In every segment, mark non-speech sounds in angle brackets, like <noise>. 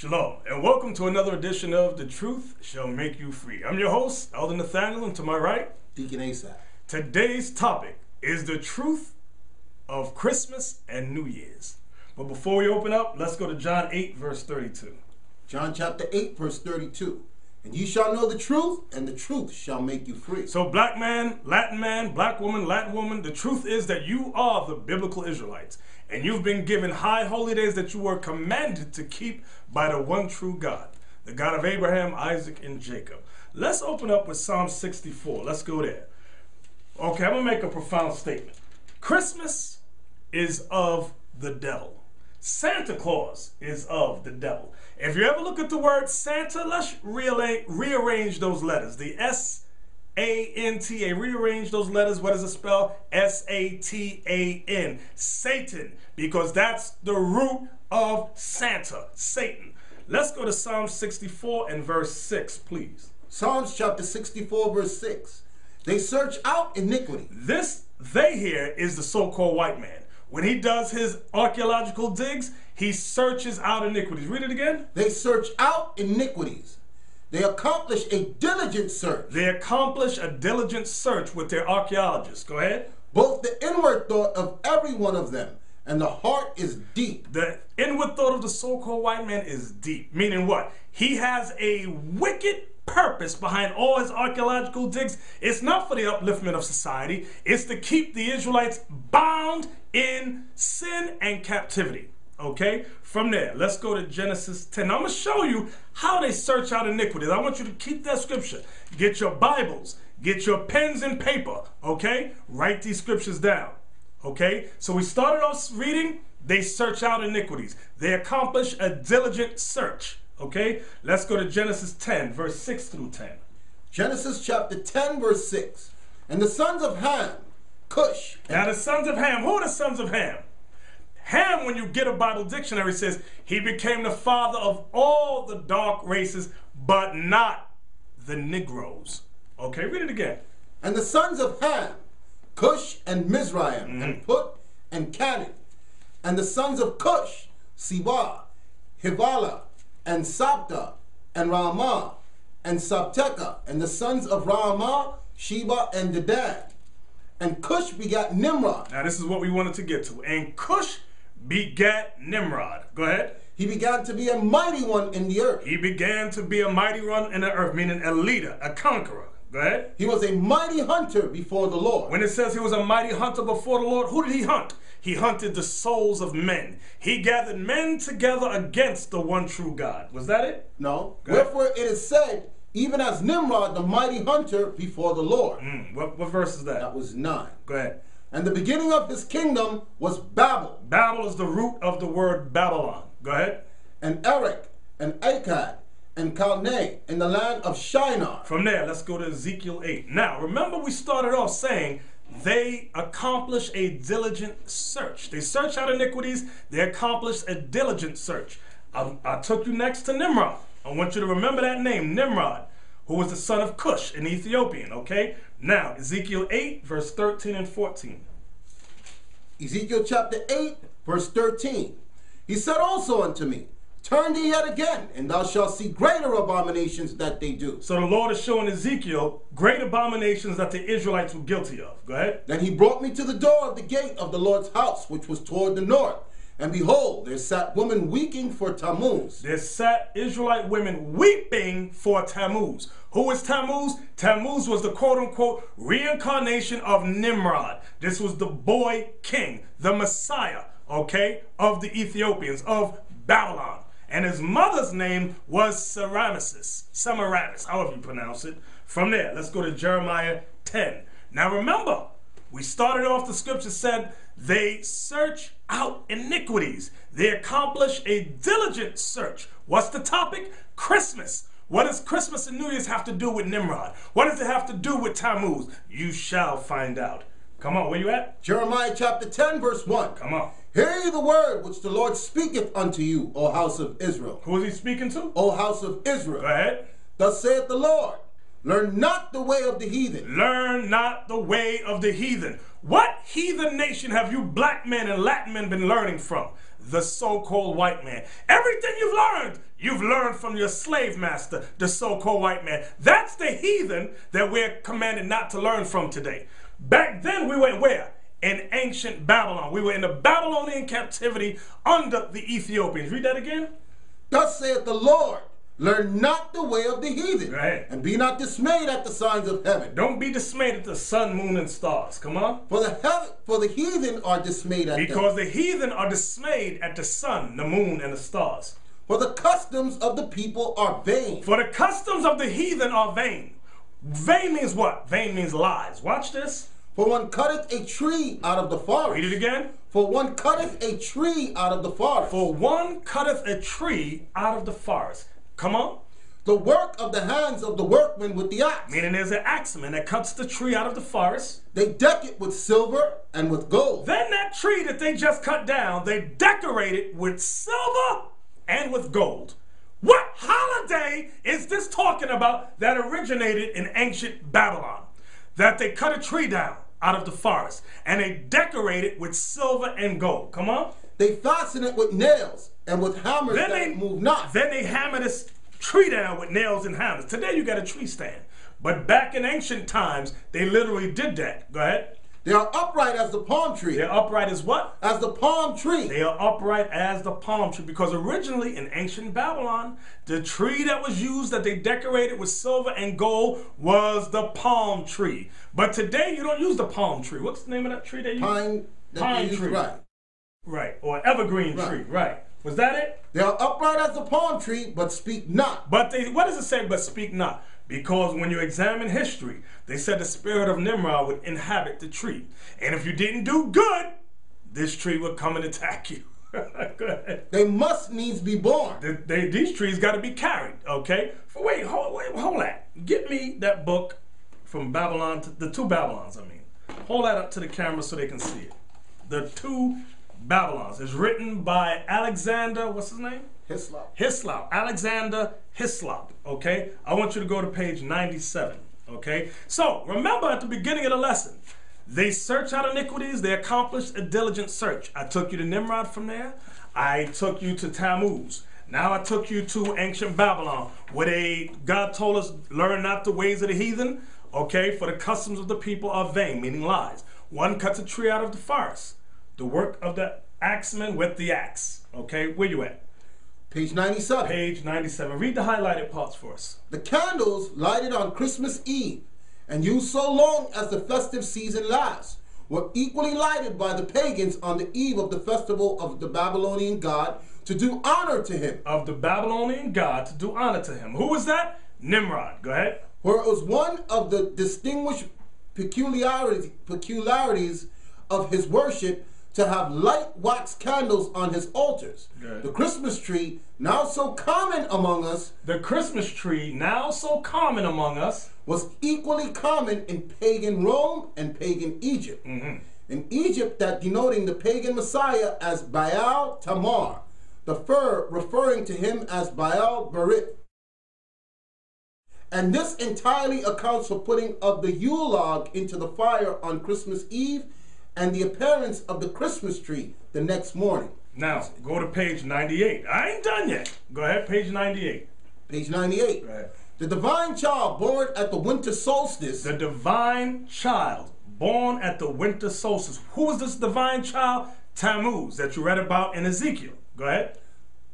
Shalom, and welcome to another edition of The Truth Shall Make You Free. I'm your host, Elder Nathaniel, and to my right, Deacon Asaph. Today's topic is the truth of Christmas and New Year's. But before we open up, let's go to John 8, verse 32. John chapter 8, verse 32. And ye shall know the truth, and the truth shall make you free. So, black man, Latin man, black woman, Latin woman, the truth is that you are the biblical Israelites. And you've been given high holy days that you were commanded to keep by the one true God, the God of Abraham, Isaac, and Jacob. Let's open up with Psalm 64. Let's go there. Okay, I'm going to make a profound statement. Christmas is of the devil. Santa Claus is of the devil. If you ever look at the word Santa, let's rearrange, rearrange those letters. The S A N T A. Rearrange those letters. What does it spell? S A T A N. Satan, because that's the root of Santa, Satan. Let's go to Psalm 64 and verse 6, please. Psalms chapter 64, verse 6. They search out iniquity. This they here is the so-called white man. When he does his archaeological digs, he searches out iniquities. Read it again. They search out iniquities. They accomplish a diligent search. They accomplish a diligent search with their archaeologists. Go ahead. Both the inward thought of every one of them and the heart is deep. The inward thought of the so-called white man is deep. Meaning what? He has a wicked purpose behind all his archaeological digs. It's not for the upliftment of society. It's to keep the Israelites bound in sin and captivity. Okay? From there, let's go to Genesis 10. I'm going to show you how they search out iniquities. I want you to keep that scripture. Get your Bibles. Get your pens and paper. Okay? Write these scriptures down. Okay? So we started off reading. They search out iniquities. They accomplish a diligent search. Okay? Let's go to Genesis 10, verse 6 through 10. Genesis chapter 10, verse 6. And the sons of Ham, Cush. Now, the sons of Ham, who are the sons of Ham? Ham, when you get a Bible dictionary, says he became the father of all the dark races, but not the Negroes. Okay, read it again. And the sons of Ham, Cush and Mizraim, mm -hmm. and Put and Canaan. And the sons of Cush, Seba, Havilah, and Sabta, and Ramah, and Sabteka. And the sons of Ramah, Sheba, and Dedan. And Cush begat Nimrod. Now this is what we wanted to get to. And Cush begat Nimrod. Go ahead. He began to be a mighty one in the earth. He began to be a mighty one in the earth, meaning a leader, a conqueror. Go ahead. He was a mighty hunter before the Lord. When it says he was a mighty hunter before the Lord, who did he hunt? He hunted the souls of men. He gathered men together against the one true God. Was that it? No. Wherefore it is said, even as Nimrod, the mighty hunter before the Lord. Mm, what, what verse is that? That was nine. Go ahead. And the beginning of his kingdom was Babel. Babel is the root of the word Babylon. Go ahead. And Erech and Akkad and Calneh in the land of Shinar. From there, let's go to Ezekiel 8. Now, remember we started off saying they accomplish a diligent search. They search out iniquities, they accomplish a diligent search. I, I took you next to Nimrod. I want you to remember that name, Nimrod, who was the son of Cush, an Ethiopian, okay? Now, Ezekiel 8, verse 13 and 14. Ezekiel chapter 8, verse 13. He said also unto me, Turn thee yet again, and thou shalt see greater abominations that they do. So the Lord is showing Ezekiel great abominations that the Israelites were guilty of. Go ahead. Then he brought me to the door of the gate of the Lord's house, which was toward the north. And behold, there sat women weeping for Tammuz. There sat Israelite women weeping for Tammuz. Who is Tammuz? Tammuz was the quote unquote reincarnation of Nimrod. This was the boy king, the Messiah, okay, of the Ethiopians, of Babylon. And his mother's name was Semiramis, Semiramis, however you pronounce it. From there, let's go to Jeremiah 10. Now remember, we started off the scripture said they search out iniquities. They accomplish a diligent search. What's the topic? Christmas. What does Christmas and New Year's have to do with Nimrod? What does it have to do with Tammuz? You shall find out. Come on, where you at? Jeremiah chapter 10, verse 1. Come on. Hear ye the word which the Lord speaketh unto you, O house of Israel. Who is he speaking to? O house of Israel. Go ahead. Thus saith the Lord, learn not the way of the heathen. Learn not the way of the heathen. What heathen nation have you black men and Latin men been learning from? The so called white man. Everything you've learned, you've learned from your slave master, the so called white man. That's the heathen that we're commanded not to learn from today. Back then, we were where? In ancient Babylon. We were in the Babylonian captivity under the Ethiopians. Read that again. Thus saith the Lord, learn not the way of the heathen, Right. and be not dismayed at the signs of heaven. Don't be dismayed at the sun, moon, and stars. Come on. For the heaven, for the heathen are dismayed at them. Because the heathen are dismayed at the sun, the moon, and the stars. For the customs of the people are vain. For the customs of the heathen are vain. Vain means what? Vain means lies. Watch this. For one cutteth a tree out of the forest. Read it again. For one cutteth a tree out of the forest. For one cutteth a tree out of the forest. Come on. the work of the hands of the workmen with the axe. Meaning there's an axeman that cuts the tree out of the forest. They deck it with silver and with gold. Then that tree that they just cut down, they decorate it with silver and with gold. What holiday is this talking about that originated in ancient Babylon? That they cut a tree down out of the forest and they decorate it with silver and gold. Come on. They fasten it with nails and with hammers Then they move not. Then they hammer this tree down with nails and hammers. Today you got a tree stand. But back in ancient times, they literally did that. Go ahead. They are upright as the palm tree. They're upright as what? As the palm tree. They are upright as the palm tree because originally in ancient Babylon, the tree that was used that they decorated with silver and gold was the palm tree. But today you don't use the palm tree. What's the name of that tree they use? Pine. that Pine tree. Right. Right, or evergreen Right. tree. Right. Was that it? They are upright as a palm tree, but speak not. But they, what does it say? But speak not. Because when you examine history, they said the spirit of Nimrod would inhabit the tree. And if you didn't do good, this tree would come and attack you. <laughs> Go ahead. They must needs be born. They, they- these trees got to be carried, okay? Wait, hold, wait, hold that. Get me that book from Babylon, to, the two Babylons, I mean. Hold that up to the camera so they can see it. The two Babylons. It's written by Alexander, what's his name? Hislop. Hislop, Alexander Hislop, okay? I want you to go to page 97, okay? So, remember at the beginning of the lesson, they search out iniquities, they accomplish a diligent search. I took you to Nimrod from there, I took you to Tammuz. Now I took you to ancient Babylon, where they, God told us, learn not the ways of the heathen, okay? For the customs of the people are vain, meaning lies. One cuts a tree out of the forest, the work of the axeman with the axe, okay? Where you at? Page 97. Page 97. Read the highlighted parts for us. The candles lighted on Christmas Eve and used so long as the festive season lasts were equally lighted by the pagans on the eve of the festival of the Babylonian god to do honor to him. Of the Babylonian god to do honor to him. Who was that? Nimrod. Go ahead. For it was one of the distinguished peculiarities, peculiarities of his worship to have light wax candles on his altars. Good. The Christmas tree, now so common among us, The Christmas tree, now so common among us, was equally common in pagan Rome and pagan Egypt. Mm-hmm. In Egypt, that denoting the pagan Messiah as Baal Tamar, the fir referring to him as Baal Berith. And this entirely accounts for putting of the Yule log into the fire on Christmas Eve and the appearance of the Christmas tree the next morning. Now, go to page 98. I ain't done yet. Go ahead, page 98. Page 98. Go ahead. The divine child born at the winter solstice The divine child born at the winter solstice. Who is this divine child? Tammuz, that you read about in Ezekiel. Go ahead.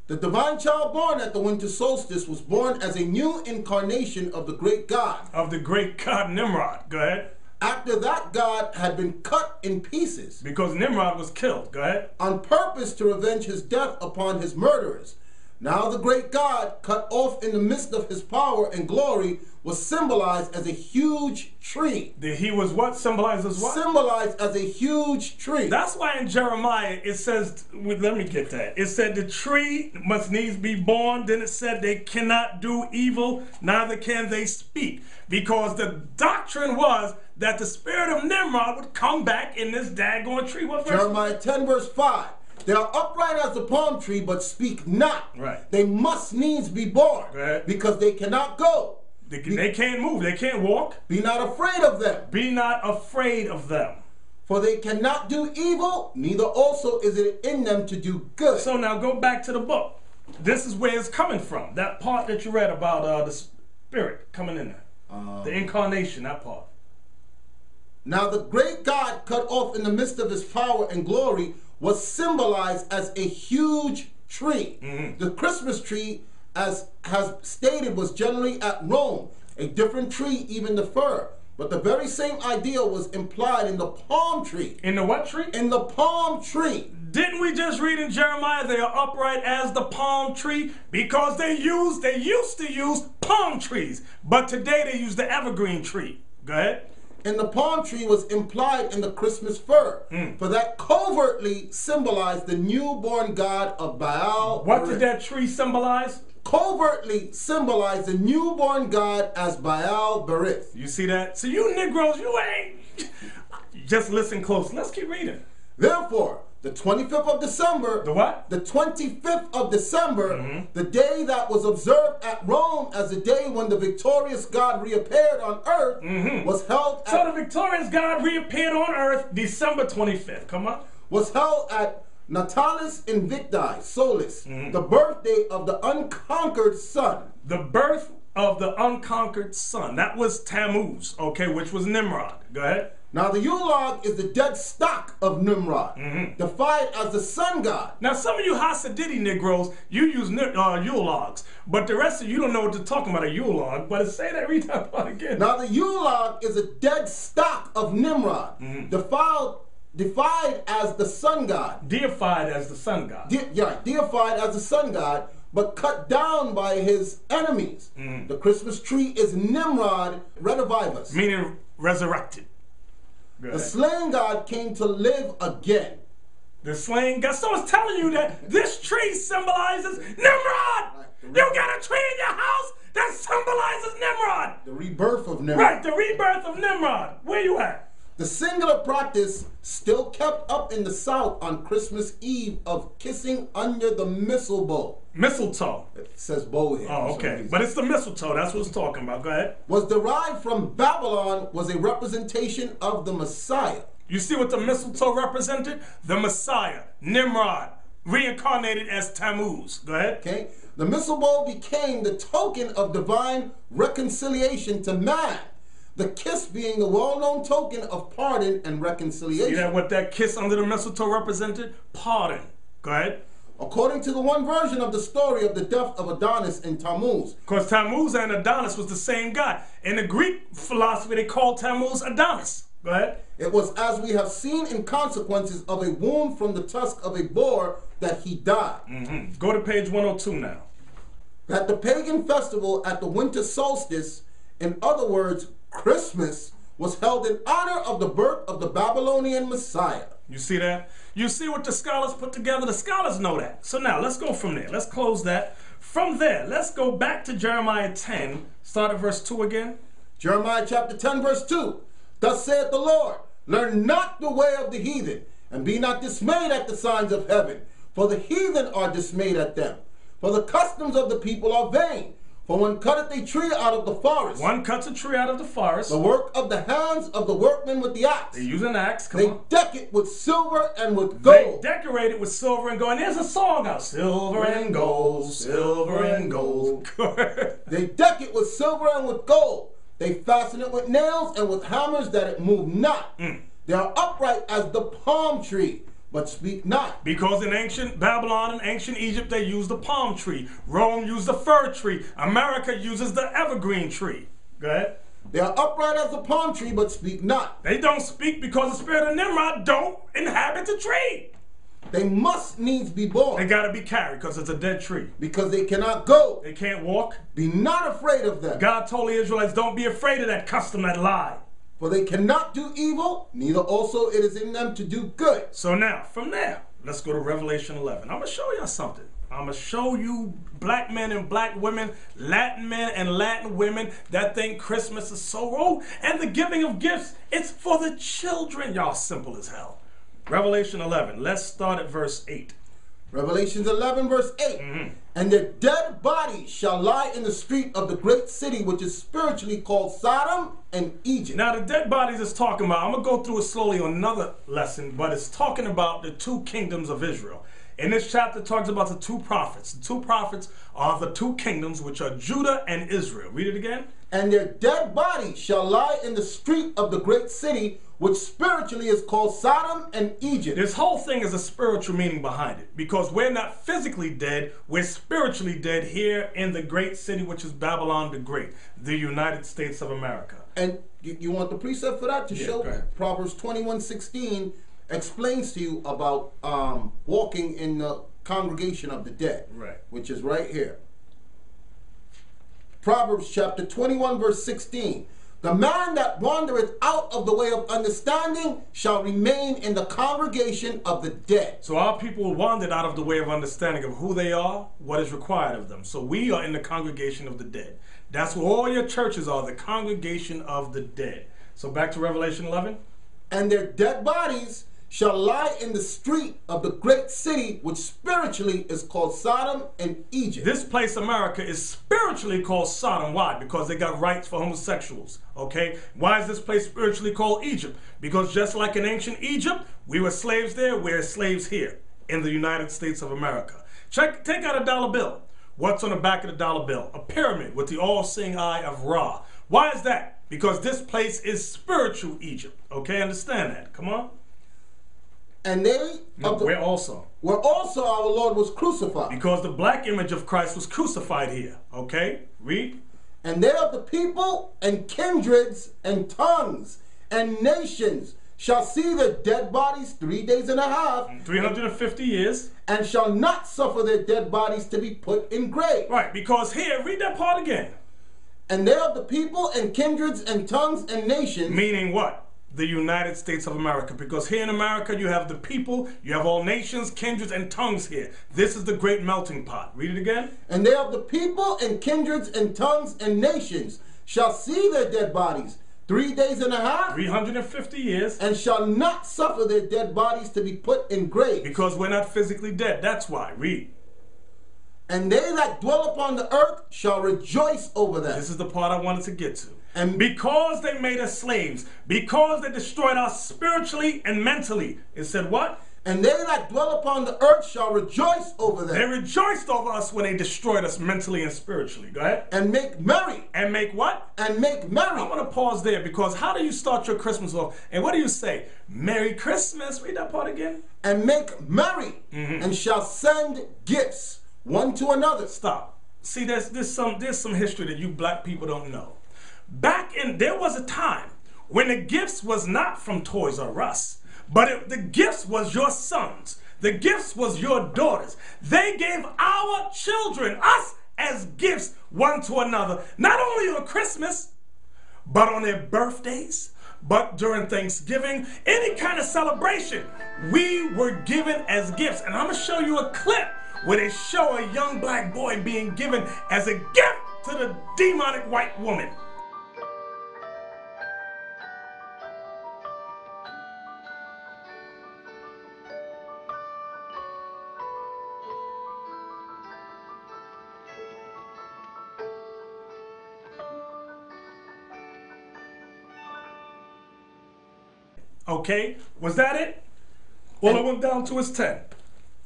The divine child born at the winter solstice was born as a new incarnation of the great God. Of the great god Nimrod. Go ahead. After that God had been cut in pieces Because Nimrod was killed. Go ahead. on purpose to revenge his death upon his murderers. Now the great God, cut off in the midst of his power and glory, was symbolized as a huge tree. The, he was what? Symbolizes what? Symbolized as a huge tree. That's why in Jeremiah it says, let me get that. It said the tree must needs be born. Then it said they cannot do evil, neither can they speak. Because the doctrine was that the spirit of Nimrod would come back in this daggone tree. What verse? Jeremiah 10, verse 5. They are upright as the palm tree, but speak not. Right. They must needs be born, Right. because they cannot go. They, they can't move, they can't walk. Be not afraid of them. Be not afraid of them. For they cannot do evil, neither also is it in them to do good. So now go back to the book. This is where it's coming from. That part that you read about uh, the spirit coming in there. the incarnation, that part. Now the great God cut off in the midst of his power and glory was symbolized as a huge tree. Mm-hmm. The Christmas tree, as has stated, was generally at Rome, a different tree, even the fir. But the very same idea was implied in the palm tree. In the what tree? In the palm tree. Didn't we just read in Jeremiah they are upright as the palm tree? Because they use they used to use palm trees, but today they use the evergreen tree. Go ahead. And the palm tree was implied in the Christmas fir, hmm. for that covertly symbolized the newborn god of Baal. What did that tree symbolize? Covertly symbolized the newborn god as Baal Berith. You see that? So you Negroes, you ain't. <laughs> Just listen close. Let's keep reading. Therefore, the 25th of December, The what? the 25th of December, mm-hmm. the day that was observed at Rome as the day when the victorious God reappeared on earth, mm-hmm. was held So the victorious God reappeared on earth December 25th. Come on. was held at Natalis Invicti Solis, mm-hmm. the birthday of the unconquered sun. The birth of the unconquered son. That was Tammuz, okay, which was Nimrod. Go ahead. Now the Yule log is the dead stock of Nimrod, mm-hmm. defied as the sun god. Now, some of you Hasididi Negroes, you use uh, Yule logs, but the rest of you don't know what they're talking about a Yule log. But say that, read that part again. Now the Yule log is a dead stock of Nimrod, mm-hmm. defiled, defied as the sun god. Deified as the sun god. De- yeah, deified as the sun god, but cut down by his enemies. Mm-hmm. The Christmas tree is Nimrod redivivus. meaning resurrected. The slain god came to live again. The slain God. So it's telling you that this tree symbolizes Nimrod. You got a tree in your house that symbolizes Nimrod. The rebirth of Nimrod. Right, the rebirth of Nimrod. Where you at? The singular practice still kept up in the South on Christmas Eve of kissing under the mistletoe. Mistletoe. It says bow here. Oh, okay. But it's the mistletoe. That's what it's talking about. Go ahead. was derived from Babylon was a representation of the Messiah. You see what the mistletoe represented? The Messiah, Nimrod, reincarnated as Tammuz. Go ahead. Okay? The mistletoe became the token of divine reconciliation to man. The kiss being the well-known token of pardon and reconciliation. You know what that kiss under the mistletoe represented? Pardon. Go ahead. According to the one version of the story of the death of Adonis in Tammuz, Because Tammuz and Adonis was the same guy. In the Greek philosophy, they called Tammuz Adonis. Go ahead. it was as we have seen in consequences of a wound from the tusk of a boar that he died. Mhm. Go to page 102 now. That the pagan festival at the winter solstice, in other words, Christmas, was held in honor of the birth of the Babylonian Messiah. You see that? You see what the scholars put together? The scholars know that. So now let's go from there. Let's close that. From there, let's go back to Jeremiah 10. Start at verse 2 again. Jeremiah chapter 10, verse 2. Thus saith the Lord, Learn not the way of the heathen, and be not dismayed at the signs of heaven, for the heathen are dismayed at them. For the customs of the people are vain. For one cutteth a tree out of the forest, One cuts a tree out of the forest. the work of the hands of the workmen with the axe. They use an axe. Come They on. deck it with silver and with gold. They decorate it with silver and gold. And there's a song out. Silver and gold, silver and gold. <laughs> They deck it with silver and with gold. They fasten it with nails and with hammers that it move not. Mm. They are upright as the palm tree, but speak not. Because in ancient Babylon and ancient Egypt, they used the palm tree. Rome used the fir tree. America uses the evergreen tree. Go ahead. They are upright as the palm tree, but speak not. They don't speak because the spirit of Nimrod don't inhabit the tree. They must needs be born. They gotta be carried because it's a dead tree. because they cannot go. They can't walk. Be not afraid of them, God told the Israelites, don't be afraid of that custom, that lie. For they cannot do evil, neither also it is in them to do good. So now, from there, let's go to Revelation 11. I'm gonna show y'all something. I'm gonna show you black men and black women, Latin men and Latin women that think Christmas is so old and the giving of gifts, it's for the children. Y'all simple as hell. Revelation 11. Let's start at verse 8. Revelations 11, verse 8. Mm-hmm. And their dead bodies shall lie in the street of the great city, which is spiritually called Sodom and Egypt. Now, the dead bodies is talking about, I'm going to go through it slowly on another lesson, but it's talking about the two kingdoms of Israel. In this chapter, it talks about the two prophets. The two prophets are the two kingdoms, which are Judah and Israel. Read it again. And their dead bodies shall lie in the street of the great city, which spiritually is called Sodom and Egypt. This whole thing is a spiritual meaning behind it because we're not physically dead, we're spiritually dead here in the great city, which is Babylon the Great, the United States of America. And you, you want the precept for that to Yeah, show go ahead. Proverbs 21 16 explains to you about um, walking in the congregation of the dead, Right. which is right here. Proverbs chapter 21, verse 16. The man that wandereth out of the way of understanding shall remain in the congregation of the dead. So our people wandered out of the way of understanding of who they are, what is required of them. So we are in the congregation of the dead. That's where all your churches are, the congregation of the dead. So back to Revelation 11. and their dead bodies shall lie in the street of the great city, which spiritually is called Sodom and Egypt. This place, America, is spiritually called Sodom. Why? Because they got rights for homosexuals. Okay? Why is this place spiritually called Egypt? Because just like in ancient Egypt, we were slaves there, we're slaves here in the United States of America. Check, take out a dollar bill. What's on the back of the dollar bill? A pyramid with the all-seeing eye of Ra. Why is that? Because this place is spiritual Egypt. Okay, understand that. Come on. And they of the, We're also. where also our Lord was crucified. Because the black image of Christ was crucified here. Okay? Read. And they of the people and kindreds and tongues and nations shall see their dead bodies three days and a half, mm, 350 years. and shall not suffer their dead bodies to be put in grave. Right, because here, read that part again. And they of the people and kindreds and tongues and nations Meaning what? The United States of America. Because here in America, you have the people, you have all nations, kindreds, and tongues here. This is the great melting pot. Read it again. And they of the people and kindreds and tongues and nations shall see their dead bodies three days and a half, 350 years. and shall not suffer their dead bodies to be put in graves. Because we're not physically dead. That's why. Read. And they that dwell upon the earth shall rejoice over them. This is the part I wanted to get to. And- because they made us slaves, because they destroyed us spiritually and mentally, it said what? And they that dwell upon the earth shall rejoice over them. They rejoiced over us when they destroyed us mentally and spiritually. Go ahead. and make merry, And make what? and make merry. I want to pause there because how do you start your Christmas off? And what do you say? Merry Christmas. Read that part again. and make merry, Mm-hmm. and shall send gifts one to another. Stop. See, there's there's some there's some history that you black people don't know. Back in there was a time when the gifts was not from Toys R Us, but it, the gifts was your sons. The gifts was your daughters. They gave our children, us, as gifts one to another. Not only on Christmas, but on their birthdays, but during Thanksgiving, any kind of celebration, we were given as gifts. And I'm gonna show you a clip where they show a young black boy being given as a gift to the demonic white woman. Okay, was that it? Well, it went down to its 10.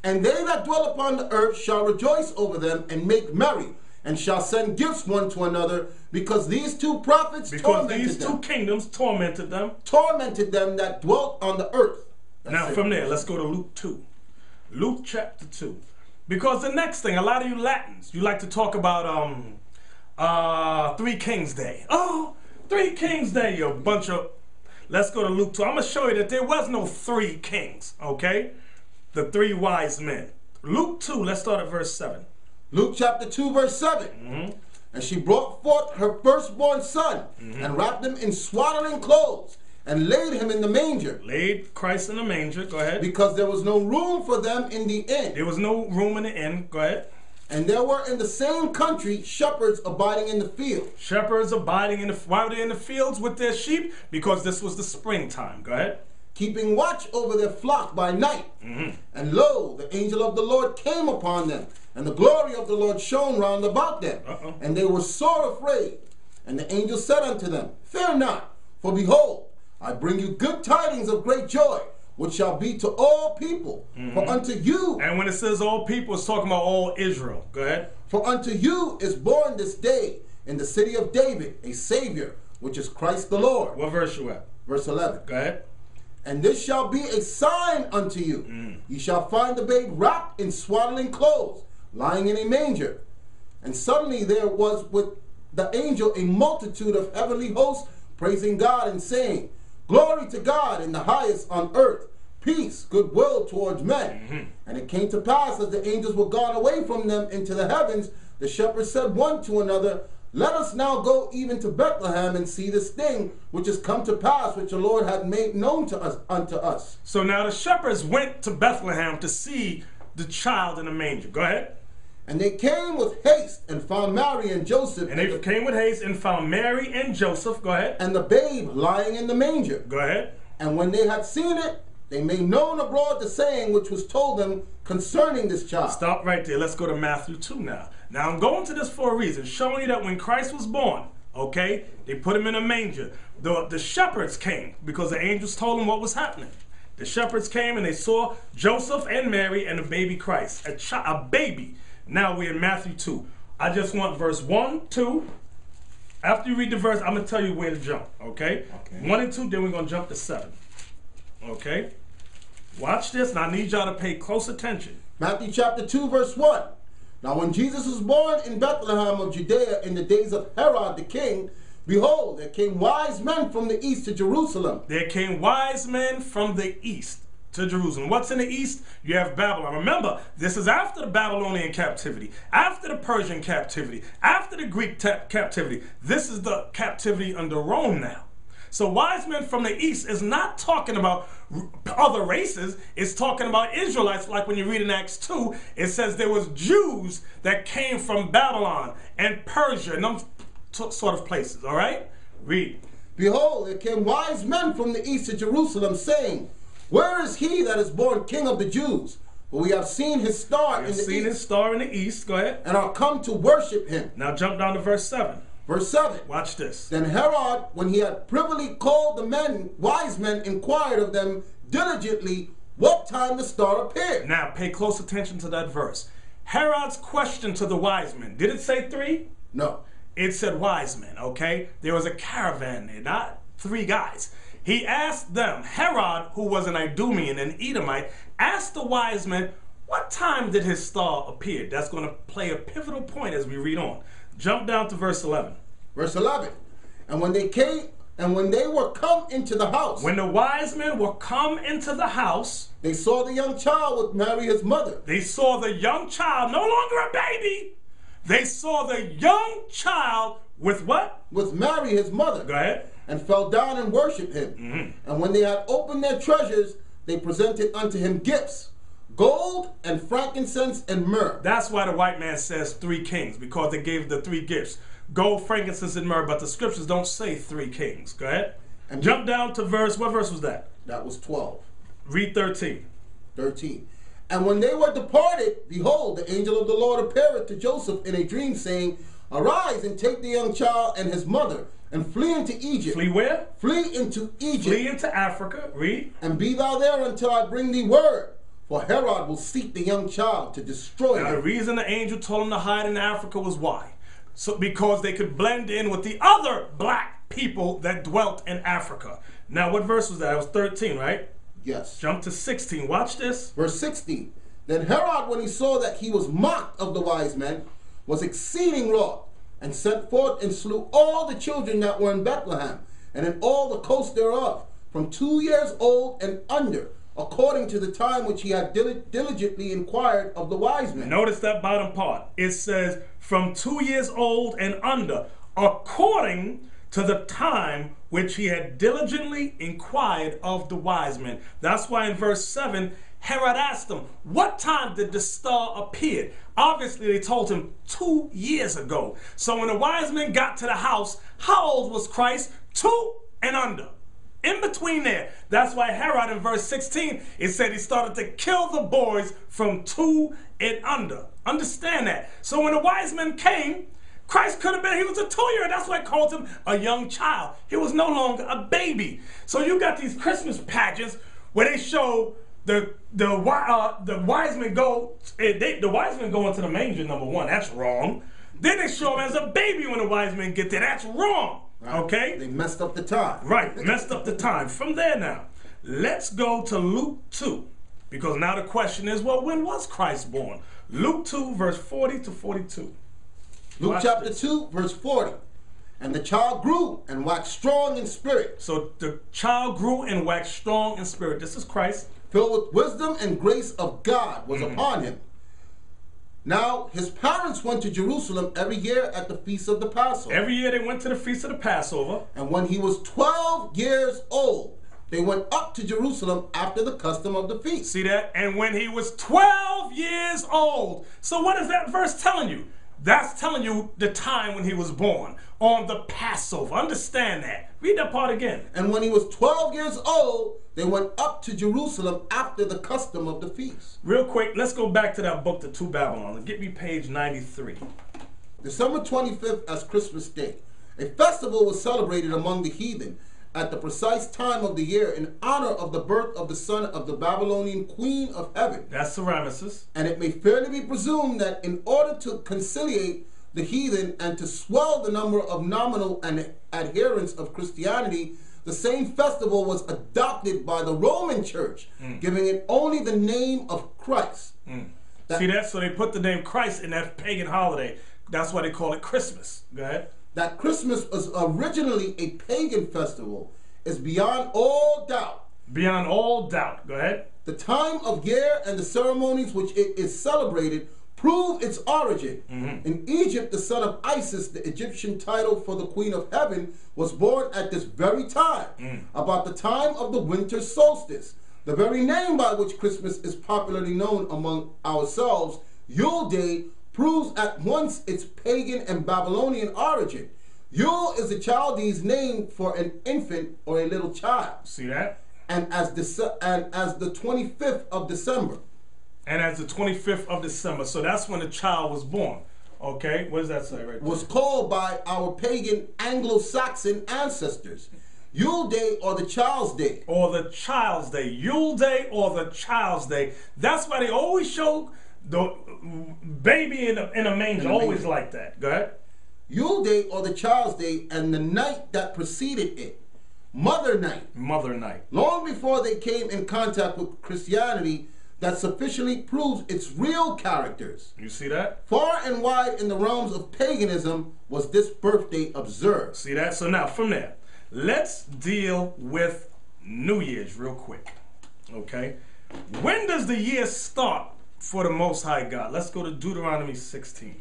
And they that dwell upon the earth shall rejoice over them and make merry, and shall send gifts one to another, because these two prophets Because tormented these two them, kingdoms tormented them. tormented them that dwelt on the earth. That's Now, it. from there, let's go to Luke 2. Luke chapter 2. Because the next thing, a lot of you Latins, you like to talk about um uh Three Kings Day. Oh, Three Kings Day, you bunch of Let's go to Luke 2. I'm gonna show you that there was no three kings, okay? The three wise men. Luke 2, let's start at verse 7. Luke chapter 2, verse 7. Mm-hmm. And she brought forth her firstborn son, Mm-hmm. and wrapped him in swaddling clothes, and laid him in the manger, Laid Christ in the manger. Go ahead. because there was no room for them in the inn. There was no room in the inn. Go ahead. And there were in the same country shepherds abiding in the field, Shepherds abiding in the why were they in the fields with their sheep? Because this was the springtime. Go ahead. keeping watch over their flock by night. Mm-hmm. And lo, the angel of the Lord came upon them, and the glory of the Lord shone round about them. Uh-oh. And they were sore afraid. And the angel said unto them, Fear not, for behold, I bring you good tidings of great joy, which shall be to all people. Mm-hmm. For unto you, And when it says all people, it's talking about all Israel. Go ahead. for unto you is born this day in the city of David a Savior, which is Christ the Lord. What verse you at? Verse 11. Go ahead. And this shall be a sign unto you. Mm. Ye shall find the babe wrapped in swaddling clothes, lying in a manger. And suddenly there was with the angel a multitude of heavenly hosts praising God and saying, Glory to God in the highest on earth, peace, goodwill towards men. Mm-hmm. And it came to pass as the angels were gone away from them into the heavens, the shepherds said one to another, Let us now go even to Bethlehem and see this thing which is come to pass, which the Lord hath made known to us unto us. So now the shepherds went to Bethlehem to see the child in the manger. Go ahead. And they came with haste and found Mary and Joseph And they the, came with haste and found Mary and Joseph. Go ahead. and the babe lying in the manger. Go ahead. And when they had seen it, they made known abroad the saying which was told them concerning this child. Stop right there. Let's go to Matthew 2 now. Now, I'm going to this for a reason, showing you that when Christ was born, okay, they put him in a manger. The, the shepherds came because the angels told them what was happening. The shepherds came and they saw Joseph and Mary and the baby Christ, a, a baby. Now we're in Matthew 2. I just want verse 1, 2. After you read the verse, I'm going to tell you where to jump, okay? Okay. 1 and 2, then we're going to jump to 7. Okay? Watch this, and I need y'all to pay close attention. Matthew chapter 2, verse 1. Now, when Jesus was born in Bethlehem of Judea in the days of Herod the king, behold, there came wise men from the east to Jerusalem. There came wise men from the east to Jerusalem. What's in the east? You have Babylon. Remember, this is after the Babylonian captivity, after the Persian captivity, after the Greek captivity. This is the captivity under Rome now. So, wise men from the east is not talking about other races. It's talking about Israelites. Like when you read in Acts 2, it says there was Jews that came from Babylon and Persia and them sort of places. All right? Read. Behold, there came wise men from the east to Jerusalem, saying, Where is he that is born king of the Jews? For we have seen his star in You've the seen east, his star in the east. Go ahead. and are come to worship him. Now jump down to verse 7. Verse 7. Watch this. Then Herod, when he had privily called the men, wise men, inquired of them diligently what time the star appeared. Now pay close attention to that verse. Herod's question to the wise men. Did it say three? No. It said wise men, okay? There was a caravan there, not three guys. He asked them, Herod, who was an Idumean, an Edomite, asked the wise men, what time did his star appear? That's going to play a pivotal point as we read on. Jump down to verse 11. Verse 11. And when they came, and when they were come into the house, When the wise men were come into the house, they saw the young child with Mary his mother, They saw the young child, no longer a baby. They saw the young child with what? with Mary his mother, Go ahead. And fell down and worshipped him. Mm-hmm. And when they had opened their treasures, they presented unto him gifts, gold and frankincense and myrrh. That's why the white man says three kings, because they gave the three gifts gold, frankincense, and myrrh. But the scriptures don't say three kings. Go ahead. And Jump down to verse, what verse was that? That was 12. Read 13. 13. And when they were departed, behold, the angel of the Lord appeared to Joseph in a dream, saying, Arise and take the young child and his mother, and flee into Egypt. Flee where? Flee into Egypt, Flee into Africa. Read. and be thou there until I bring thee word. For Herod will seek the young child to destroy Now, the reason the angel told him to hide in Africa was why? So because they could blend in with the other black people that dwelt in Africa. Now, what verse was that? It was 13, right? Yes. Jump to 16. Watch this. Verse 16. Then Herod, when he saw that he was mocked of the wise men, was exceeding wroth, and sent forth and slew all the children that were in Bethlehem, and in all the coast thereof, from two years old and under, according to the time which he had dili- diligently inquired of the wise men. Notice that bottom part. It says from two years old and under, according to the time which he had diligently inquired of the wise men. That's why in verse 7, Herod asked them, What time did the star appear? Obviously, they told him two years ago. So when the wise men got to the house, how old was Christ? Two and under. In between there. That's why Herod in verse 16, it said he started to kill the boys from two and under. Understand that. So when the wise men came, Christ could have been, he was a two year old. that's why I called him a young child. He was no longer a baby. So you got these Christmas pageants where they show the the uh, the wise men go eh, they, the wise men go into the manger number one. That's wrong. Then they show him as a baby when the wise men get there. That's wrong. Right. Okay. They messed up the time. Right. messed up the time. From there now, let's go to Luke two, because now the question is, well, when was Christ born? Luke two, verse forty to forty-two. Luke Watch chapter this. 2, verse 40. And the child grew and waxed strong in spirit. So the child grew and waxed strong in spirit. This is Christ. Filled with wisdom and grace of God was mm. upon him. Now, his parents went to Jerusalem every year at the feast of the Passover. Every year they went to the feast of the Passover. And when he was 12 years old, they went up to Jerusalem after the custom of the feast. See that? And when he was 12 years old. So what is that verse telling you? That's telling you the time when he was born on the Passover. Understand that. Read that part again. And when he was 12 years old, they went up to Jerusalem after the custom of the feast. Real quick, let's go back to that book, The Two Babylon. Get me page 93. December 25th as Christmas Day. A festival was celebrated among the heathen at the precise time of the year in honor of the birth of the son of the Babylonian queen of heaven. That's Semiramis. And it may fairly be presumed that in order to conciliate the heathen and to swell the number of nominal and adherents of Christianity, the same festival was adopted by the Roman Church, mm. giving it only the name of Christ. Mm. That, See that? So they put the name Christ in that pagan holiday. That's why they call it Christmas. Go ahead that Christmas was originally a pagan festival is beyond all doubt. Beyond all doubt. Go ahead. The time of year and the ceremonies which it is celebrated prove its origin. Mm-hmm. In Egypt, the son of Isis, the Egyptian title for the Queen of Heaven, was born at this very time, mm. about the time of the winter solstice. The very name by which Christmas is popularly known among ourselves, Yule Day, proves at once its pagan and Babylonian origin. Yule is a Chaldees name for an infant or a little child. See that? And as the and as the 25th of December. And as the 25th of December. So that's when the child was born. Okay, what does that say right there? Was called by our pagan Anglo-Saxon ancestors. Yule Day or the Child's Day. Or the Child's Day. Yule Day or the Child's Day. That's why they always show the baby in a, in a manger, in a always manger. like that. Go ahead. Yule Day or the Child's Day and the night that preceded it. Mother Night. Mother Night. Long before they came in contact with Christianity, that sufficiently proves its real characters. You see that? Far and wide in the realms of paganism was this birthday observed. See that? So now from there, let's deal with New Year's real quick. Okay? When does the year start for the Most High God. Let's go to Deuteronomy 16.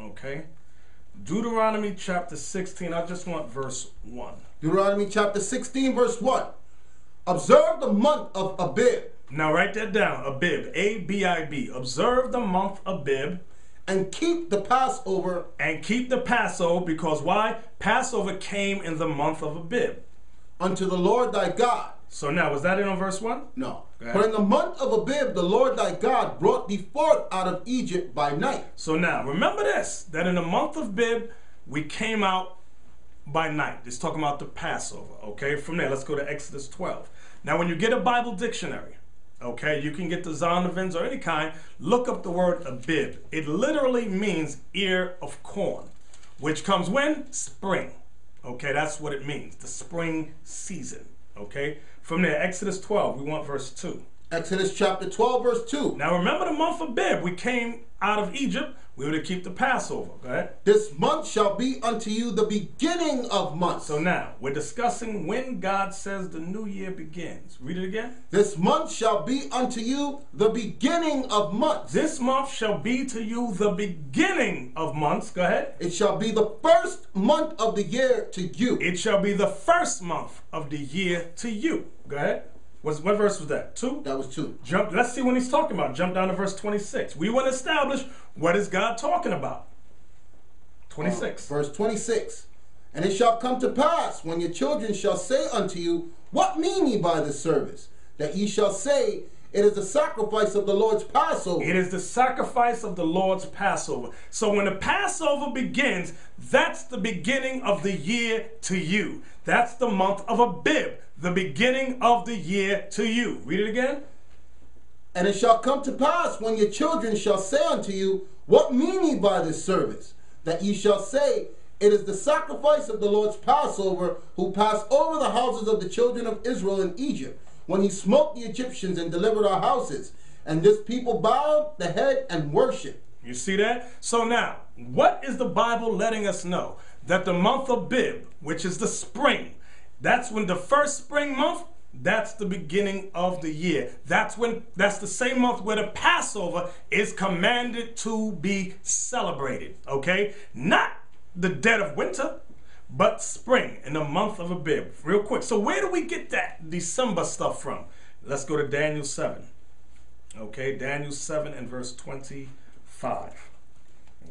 Okay? Deuteronomy chapter 16. I just want verse 1. Deuteronomy chapter 16, verse 1. Observe the month of Abib. Now write that down. Abib. A B I B. Observe the month Abib. And keep the Passover. And keep the Passover because why? Passover came in the month of Abib. Unto the Lord thy God. So now, was that in on verse 1? No. For in the month of Abib, the Lord thy God brought thee forth out of Egypt by night. So now, remember this, that in the month of Abib, we came out by night. It's talking about the Passover, okay? From there, let's go to Exodus 12. Now, when you get a Bible dictionary, okay, you can get the Zondervan's or any kind, look up the word Abib. It literally means ear of corn, which comes when? Spring. Okay, that's what it means, the spring season. Okay? From there, Exodus 12, we want verse 2. Exodus chapter 12, verse 2. Now remember the month of Bib. We came out of Egypt. We were to keep the Passover. Go ahead. This month shall be unto you the beginning of months. So now, we're discussing when God says the new year begins. Read it again. This month shall be unto you the beginning of months. This month shall be to you the beginning of months. Go ahead. It shall be the first month of the year to you. It shall be the first month of the year to you. Go ahead. What's, what verse was that? Two? That was two. Jump. Let's see what he's talking about. Jump down to verse 26. We want to establish what is God talking about. 26. Uh, verse 26. And it shall come to pass when your children shall say unto you, What mean ye by this service? That ye shall say, It is the sacrifice of the Lord's Passover. It is the sacrifice of the Lord's Passover. So when the Passover begins, that's the beginning of the year to you. That's the month of Abib, the beginning of the year to you. Read it again. And it shall come to pass when your children shall say unto you, What mean ye by this service? That ye shall say, It is the sacrifice of the Lord's Passover, who passed over the houses of the children of Israel in Egypt, when he smote the Egyptians and delivered our houses. And this people bowed the head and worshiped. You see that? So now, what is the Bible letting us know? That the month of Abib, which is the spring, that's when the first spring month, that's the beginning of the year. That's when that's the same month where the Passover is commanded to be celebrated. Okay? Not the dead of winter, but spring in the month of Abib. Real quick. So where do we get that December stuff from? Let's go to Daniel 7. Okay, Daniel 7 and verse 25.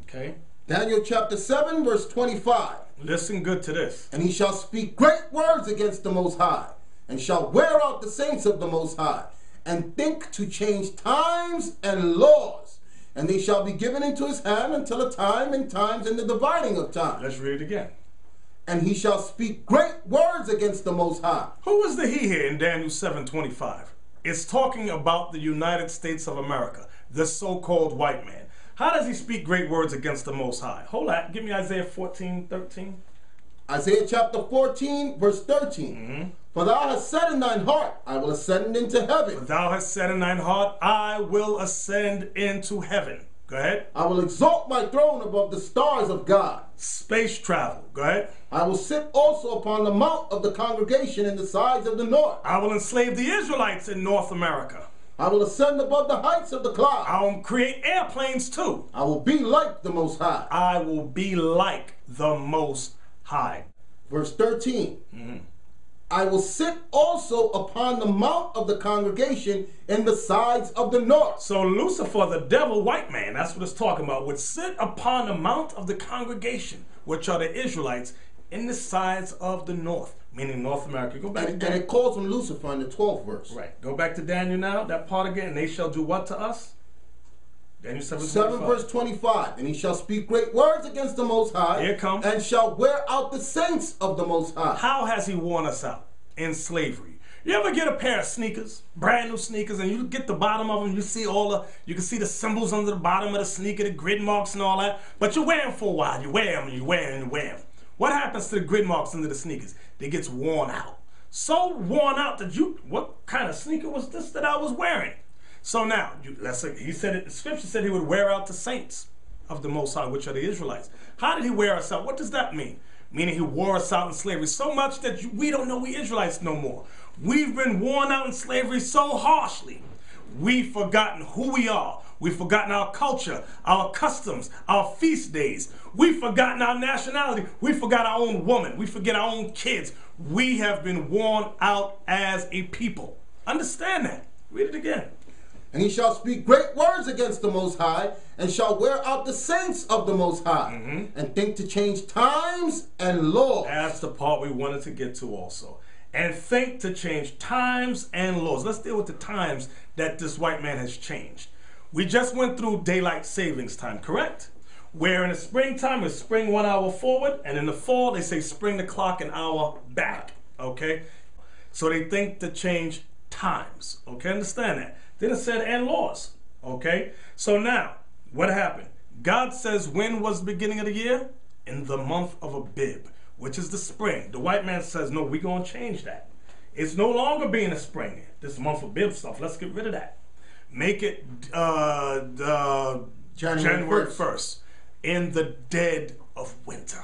Okay? Daniel chapter 7, verse 25. Listen good to this. And he shall speak great words against the Most High, and shall wear out the saints of the Most High, and think to change times and laws. And they shall be given into his hand until a time and times and the dividing of time. Let's read it again. And he shall speak great words against the Most High. Who is the he here in Daniel 7:25? It's talking about the United States of America, the so-called white man. How does he speak great words against the Most High? Hold on, give me Isaiah 14, 13. Isaiah chapter 14, verse 13. Mm-hmm. For thou hast said in thine heart, I will ascend into heaven. For thou hast said in thine heart, I will ascend into heaven. Go ahead. I will exalt my throne above the stars of God. Space travel. Go ahead. I will sit also upon the mount of the congregation in the sides of the north. I will enslave the Israelites in North America. I will ascend above the heights of the clouds. I will create airplanes too. I will be like the Most High. I will be like the Most High. Verse 13. Mm-hmm. I will sit also upon the mount of the congregation in the sides of the north. So Lucifer, the devil, white man, that's what it's talking about, would sit upon the mount of the congregation, which are the Israelites, in the sides of the north, meaning North America. Go back And, to and it calls him Lucifer in the 12th verse. Right. Go back to Daniel now, that part again. And they shall do what to us? Daniel 7, 7 verse 25. And he shall speak great words against the Most High. Here comes. And shall wear out the saints of the Most High. How has he worn us out? In slavery. You ever get a pair of sneakers, brand new sneakers, and you get the bottom of them, you see all the, you can see the symbols under the bottom of the sneaker, the grid marks and all that, but you wear them for a while. You wear them, and you wear them, and you wear them. What happens to the grid marks under the sneakers? They gets worn out. So worn out that you, what kind of sneaker was this that I was wearing? So now, you, let's say, he said it, the scripture said he would wear out the saints of the Most High, which are the Israelites. How did he wear us out? What does that mean? Meaning he wore us out in slavery so much that you, we don't know we Israelites no more. We've been worn out in slavery so harshly. We've forgotten who we are. We've forgotten our culture, our customs, our feast days. We've forgotten our nationality. We forgot our own woman. We forget our own kids. We have been worn out as a people. Understand that. Read it again. And he shall speak great words against the Most High, and shall wear out the saints of the Most High, Mm-hmm. and think to change times and laws. That's the part we wanted to get to also. And think to change times and laws. Let's deal with the times that this white man has changed. We just went through daylight savings time, correct? Where in the springtime is spring one hour forward, and in the fall they say spring the clock an hour back. Okay? So they think to change times. Okay, understand that. Then it said and laws. Okay? So now, what happened? God says when was the beginning of the year? In the month of Abib, which is the spring. The white man says, no, we're going to change that. It's no longer being a spring. This month of Abib stuff, let's get rid of that. Make it uh, the January January 1st. 1st in the dead of winter.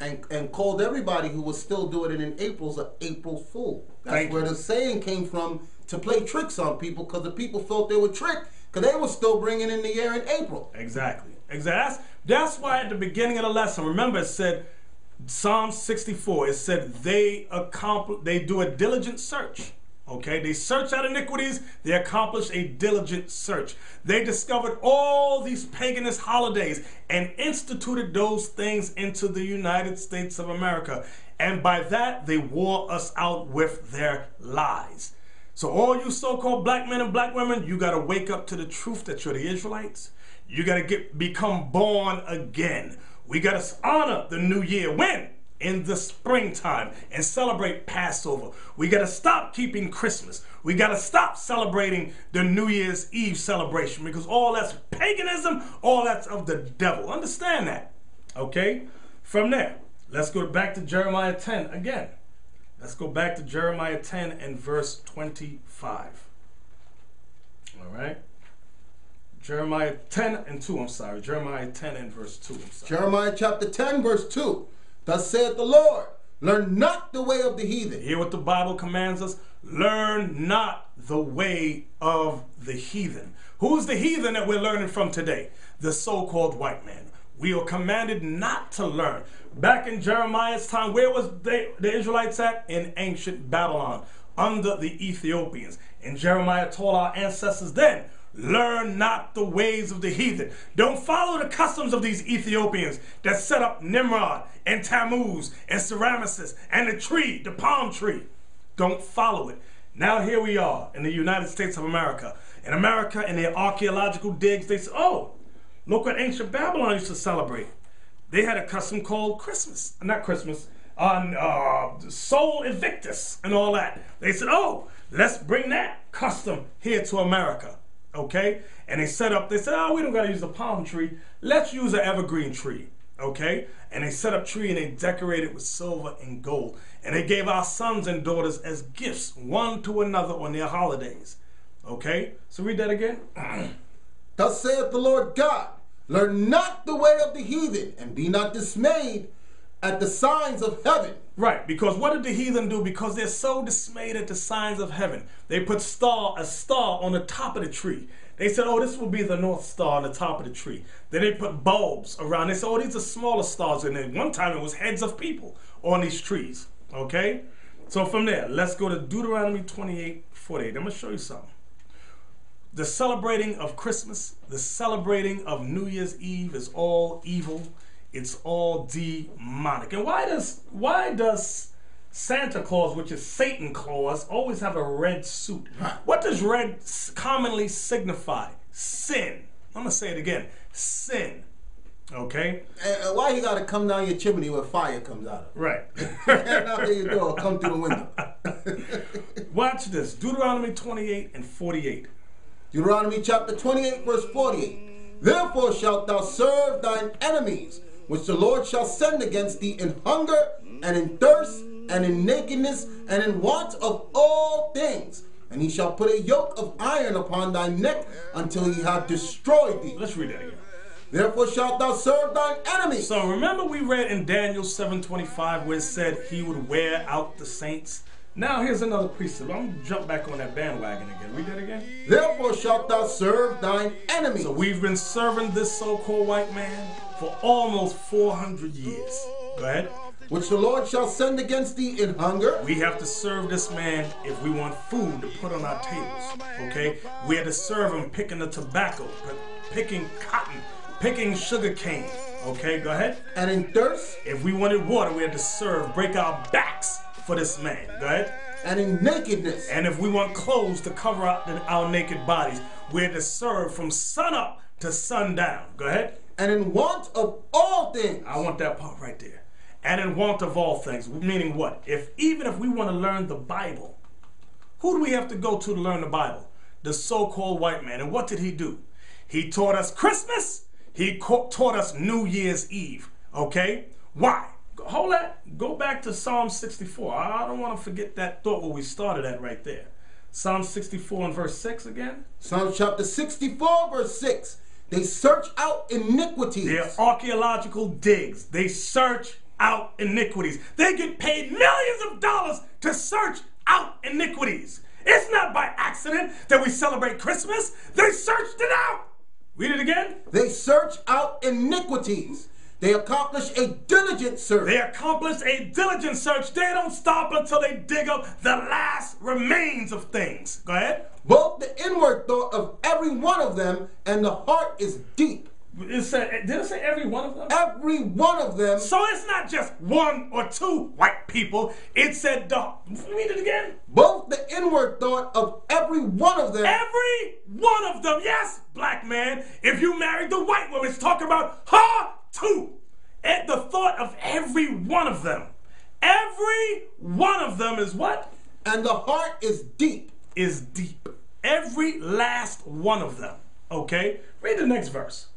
and, and called everybody who was still doing it in April's an April Fool. That's Thank where you. the saying came from to play tricks on people because the people felt they were tricked because they were still bringing in the air in April. Exactly. Exactly. That's, that's why at the beginning of the lesson, remember it said Psalm 64, it said they accomplish they do a diligent search Okay, they search out iniquities, they accomplish a diligent search. They discovered all these paganist holidays and instituted those things into the United States of America. And by that, they wore us out with their lies. So, all you so called black men and black women, you got to wake up to the truth that you're the Israelites. You got to get become born again. We got to honor the new year. When? in the springtime and celebrate Passover. We got to stop keeping Christmas. We got to stop celebrating the New Year's Eve celebration because all that's paganism, all that's of the devil. Understand that. Okay? From there, let's go back to Jeremiah 10 again. Let's go back to Jeremiah 10 and verse 25. All right? Jeremiah 10 and 2, I'm sorry. Jeremiah 10 and verse 2. Jeremiah chapter 10, verse 2. Thus saith the Lord, learn not the way of the heathen. Hear what the Bible commands us? Learn not the way of the heathen. Who's the heathen that we're learning from today? The so-called white man. We are commanded not to learn. Back in Jeremiah's time, where was the Israelites at? In ancient Babylon, under the Ethiopians. And Jeremiah told our ancestors then, Learn not the ways of the heathen. Don't follow the customs of these Ethiopians that set up Nimrod and Tammuz and Semiramis and the tree, the palm tree. Don't follow it. Now here we are in the United States of America. In America, in their archaeological digs, they say, oh, look what ancient Babylon used to celebrate. They had a custom called Christmas. Not Christmas, on uh, Sol Invictus and all that. They said, oh, let's bring that custom here to America okay? And they set up, they said, oh, we don't gotta use a palm tree. Let's use an evergreen tree, okay? And they set up tree and they decorated with silver and gold. And they gave our sons and daughters as gifts, one to another on their holidays, okay? So read that again. <clears throat> Thus saith the Lord God, learn not the way of the heathen, and be not dismayed at the signs of heaven. Right, because what did the heathen do? Because they're so dismayed at the signs of heaven. They put star a star on the top of the tree. They said, oh, this will be the North Star on the top of the tree. Then they put bulbs around. They said, oh, these are smaller stars. And then one time it was heads of people on these trees. Okay? So from there, let's go to Deuteronomy 28, 48. I'm going to show you something. The celebrating of Christmas, the celebrating of New Year's Eve is all evil it's all demonic. And why does why does Santa Claus, which is Satan Claus, always have a red suit? What does red commonly signify? Sin. I'm gonna say it again. Sin. Okay. And why you gotta come down your chimney where fire comes out of? Right. <laughs> out your door, come through the window. <laughs> Watch this. Deuteronomy 28 and 48. Deuteronomy chapter 28, verse 48. Therefore shalt thou serve thine enemies which the Lord shall send against thee in hunger and in thirst and in nakedness and in want of all things. And he shall put a yoke of iron upon thy neck until he have destroyed thee. Let's read that again. Therefore shalt thou serve thine enemies. So remember we read in Daniel 7.25 where it said he would wear out the saints. Now here's another precept. I'm going to jump back on that bandwagon again. Read that again. Therefore shalt thou serve thine enemies. So we've been serving this so-called white man for almost 400 years. Go ahead. Which the Lord shall send against thee in hunger. We have to serve this man if we want food to put on our tables. Okay? We had to serve him picking the tobacco, picking cotton, picking sugar cane. Okay, go ahead. And in thirst. If we wanted water, we had to serve, break our backs for this man. Go ahead. And in nakedness. And if we want clothes to cover up our naked bodies, we're to serve from sun up to sundown. Go ahead and in want of all things. I want that part right there. And in want of all things, meaning what? If even if we want to learn the Bible, who do we have to go to to learn the Bible? The so-called white man. And what did he do? He taught us Christmas. He taught us New Year's Eve. Okay? Why? Hold that. Go back to Psalm 64. I don't want to forget that thought where we started at right there. Psalm 64 and verse 6 again. Psalm chapter 64 verse 6. They search out iniquities. They're archaeological digs. They search out iniquities. They get paid millions of dollars to search out iniquities. It's not by accident that we celebrate Christmas. They searched it out. Read it again. They search out iniquities They accomplish a diligent search. They accomplish a diligent search. They don't stop until they dig up the last remains of things. Go ahead. Both the inward thought of every one of them and the heart is deep. It said, eh, did it say every one of them? Every one of them. So it's not just one or two white people. It said, the, read it again. Both the inward thought of every one of them. Every one of them. Yes, black man. If you married the white woman, it's talking about her too. At the thought of every one of them. Every one of them is what? And the heart is deep. Is deep. Every last one of them. Okay? Read the next verse.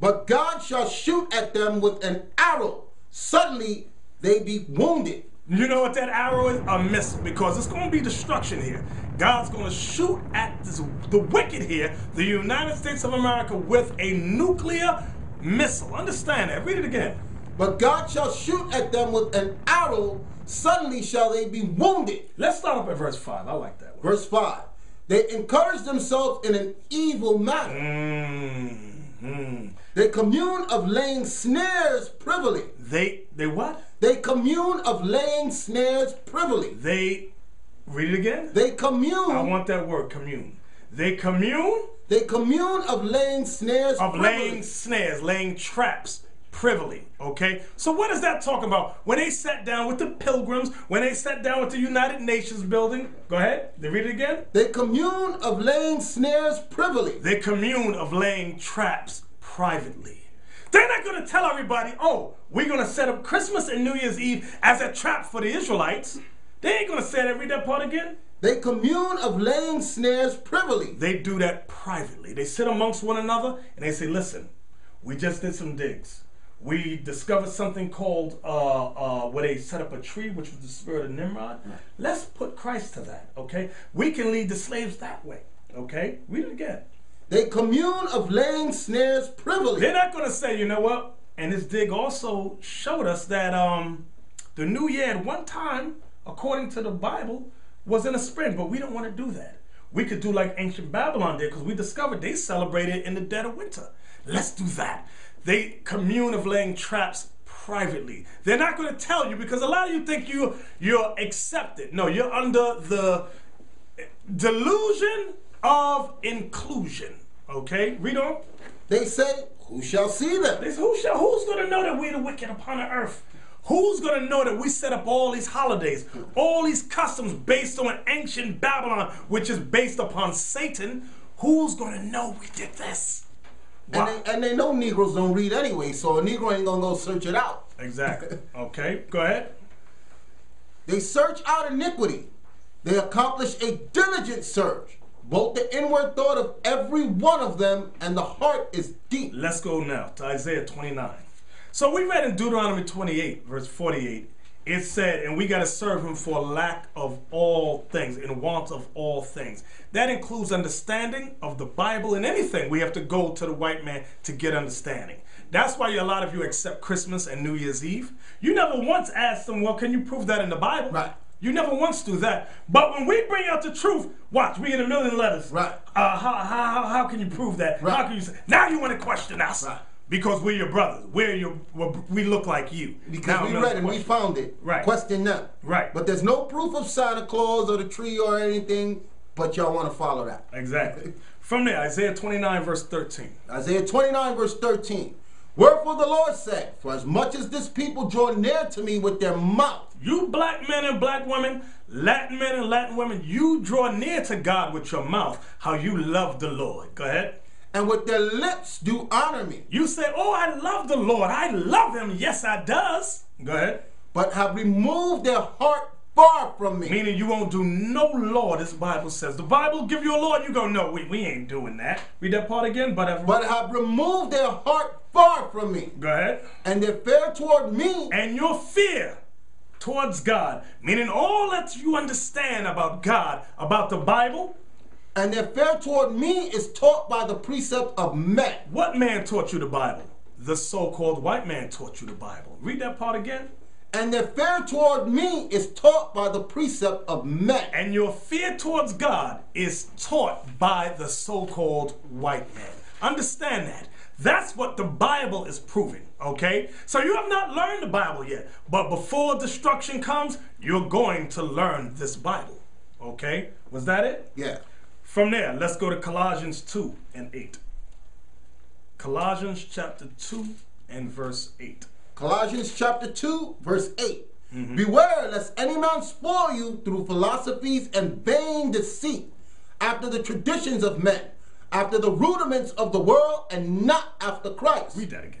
But God shall shoot at them with an arrow. Suddenly they be wounded. You know what that arrow is? A missile, because it's going to be destruction here. God's going to shoot at this, the wicked here, the United States of America, with a nuclear missile. Understand that. Read it again. But God shall shoot at them with an arrow. Suddenly shall they be wounded. Let's start up at verse 5. I like that one. Verse 5. They encourage themselves in an evil manner. Mm, mm. They commune of laying snares privily. They, they what? They commune of laying snares privily. They, read it again. They commune. I want that word, commune. They commune They commune of laying snares of privily. laying snares, laying traps privily. Okay? So what is that talking about? When they sat down with the pilgrims, when they sat down with the United Nations building, go ahead, they read it again. They commune of laying snares privily. They commune of laying traps privately. They're not going to tell everybody, oh, we're going to set up Christmas and New Year's Eve as a trap for the Israelites. They ain't going to say that. Read that part again. They commune of laying snares privily. They do that privately. They sit amongst one another and they say, listen, we just did some digs. We discovered something called uh, uh, where they set up a tree, which was the spirit of Nimrod. Let's put Christ to that, okay? We can lead the slaves that way, okay? Read it again. They commune of laying snares privily. They're not going to say, you know what? And this dig also showed us that um, the new year at one time, according to the Bible, was in a spring, but we don't want to do that. We could do like ancient Babylon did because we discovered they celebrated in the dead of winter. Let's do that. They commune of laying traps privately. They're not going to tell you because a lot of you think you you're accepted. No, you're under the delusion of inclusion. Okay, read on. They say, Who shall see them? This, who shall, who's going to know that we're the wicked upon the earth? Who's going to know that we set up all these holidays, all these customs based on ancient Babylon, which is based upon Satan? Who's going to know we did this? And, they, and they know Negroes don't read anyway, so a Negro ain't gonna go search it out. Exactly. Okay, go ahead. They search out iniquity. They accomplish a diligent search. Both the inward thought of every one of them and the heart is deep. Let's go now to Isaiah 29. So we read in Deuteronomy 28, verse 48, it said, and we got to serve him for lack of all things, in want of all things. That includes understanding of the Bible and anything. We have to go to the white man to get understanding. That's why a lot of you accept Christmas and New Year's Eve. You never once asked them, well, can you prove that in the Bible? Right. You never once do that. But when we bring out the truth, watch, we get a million letters. Right. Uh, how, how, how, how can you prove that? Right. How can you say? Now you want to question us. Right. Because we're your brothers. We're your, we look like you. Because Now we read and we found it. Right. Question them. Right. But there's no proof of Santa Claus or the tree or anything, but y'all want to follow that. Exactly. <laughs> From there, Isaiah 29, verse 13. Isaiah 29, verse 13. Wherefore the Lord said, For as much as this people draw near to me with their mouth, You black men and black women, Latin men and Latin women, you draw near to God with your mouth, how you love the Lord. Go ahead. And with their lips do honor me, You say, Oh, I love the Lord. I love him. Yes, I does. Go ahead. but have removed their heart far from me. Meaning you won't do no law, this Bible says. The Bible give you a law, you go, no, we, we ain't doing that. Read that part again, but, have- But have removed their heart far from me, go ahead. and their fear toward me And your fear towards God, meaning all that you understand about God, about the Bible, and their fear toward me is taught by the precept of men. what man taught you the Bible? The so-called white man taught you the Bible. Read that part again. And their fear toward me is taught by the precept of men. And your fear towards God is taught by the so called white man. Understand that. That's what the Bible is proving, okay? So you have not learned the Bible yet, but before destruction comes, you're going to learn this Bible, okay? Was that it? Yeah. From there, let's go to Colossians 2 and 8. Colossians chapter 2 and verse 8. Colossians chapter 2, verse 8. Mm-hmm. Beware lest any man spoil you through philosophies and vain deceit, after the traditions of men, after the rudiments of the world, and not after Christ. Read that again.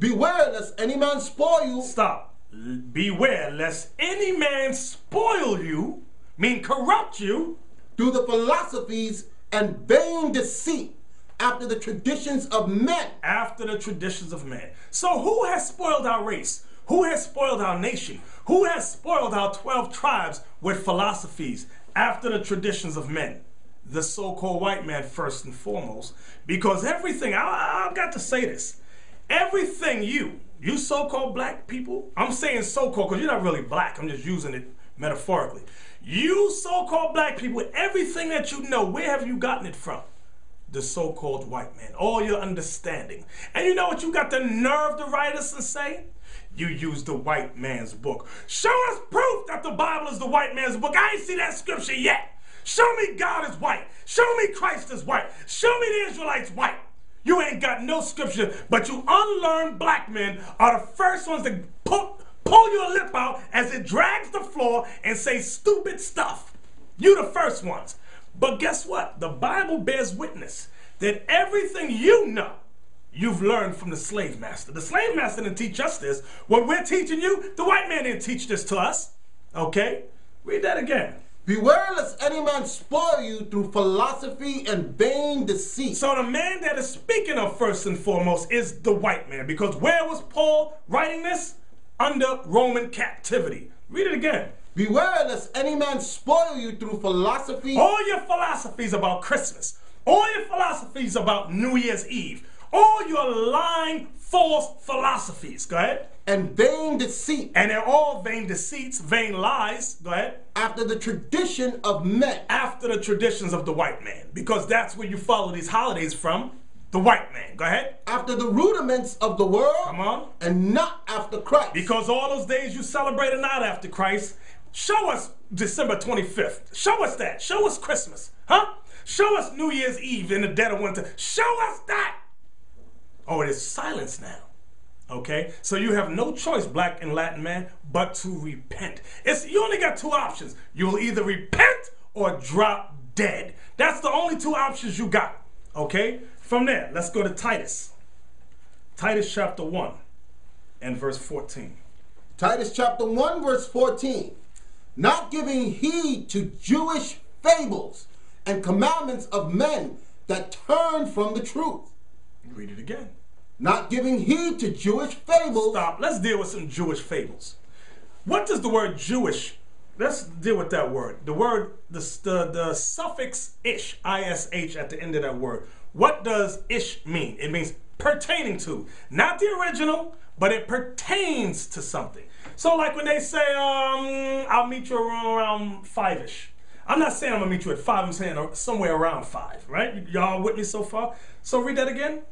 Beware lest any man spoil you. Stop. Beware lest any man spoil you, mean corrupt you, through the philosophies and vain deceit, after the traditions of men. after the traditions of men. So who has spoiled our race? Who has spoiled our nation? Who has spoiled our 12 tribes with philosophies after the traditions of men? The so-called white man first and foremost. Because everything, I, I've got to say this. Everything you, you so-called black people, I'm saying so-called because you're not really black. I'm just using it metaphorically. You so-called black people, everything that you know, where have you gotten it from? the so-called white man, all your understanding. And you know what you got the nerve to write us and say? You use the white man's book. Show us proof that the Bible is the white man's book. I ain't see that scripture yet. Show me God is white. Show me Christ is white. Show me the Israelites white. You ain't got no scripture, but you unlearned black men are the first ones to pull, pull your lip out as it drags the floor and say stupid stuff. You the first ones. But guess what? The Bible bears witness that everything you know, you've learned from the slave master. The slave master didn't teach us this. What we're teaching you, the white man didn't teach this to us. Okay? Read that again. Beware lest any man spoil you through philosophy and vain deceit. So the man that is speaking of first and foremost is the white man. Because where was Paul writing this? Under Roman captivity. Read it again. Beware lest any man spoil you through philosophy All your philosophies about Christmas, all your philosophies about New Year's Eve, all your lying, false philosophies. Go ahead. and vain deceit, And they're all vain deceits, vain lies. Go ahead. after the tradition of men. After the traditions of the white man, because that's where you follow these holidays from. The white man. Go ahead. after the rudiments of the world, Come on. and not after Christ. Because all those days you celebrate are not after Christ. Show us December 25th. Show us that. Show us Christmas. Huh? Show us New Year's Eve in the dead of winter. Show us that. Oh, it is silence now. Okay? So you have no choice, black and Latin man, but to repent. It's you only got two options. You'll either repent or drop dead. That's the only two options you got. Okay? From there, let's go to Titus. Titus chapter 1 and verse 14. Titus chapter 1, verse 14. Not giving heed to Jewish fables and commandments of men that turn from the truth. Read it again. Not giving heed to Jewish fables. Stop. Let's deal with some Jewish fables. What does the word Jewish? Let's deal with that word. The word, the the, the suffix ish, ish at the end of that word. What does ish mean? It means pertaining to, not the original, but it pertains to something. So, like when they say, um, "I'll meet you around five-ish," I'm not saying I'm gonna meet you at five. I'm saying somewhere around five. Right? Y'all with me so far? So read that again.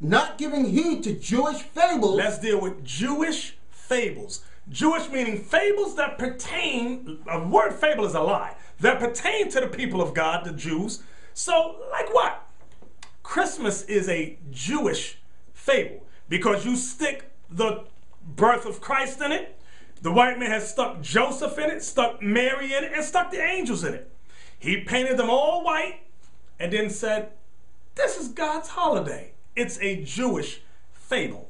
Not giving heed to Jewish fables. Let's deal with Jewish fables. Jewish meaning fables that pertain, a word fable is a lie, that pertain to the people of God, the Jews. So, like what? Christmas is a Jewish fable because you stick the birth of Christ in it. The white man has stuck Joseph in it, stuck Mary in it, and stuck the angels in it. He painted them all white and then said, This is God's holiday. It's a Jewish fable.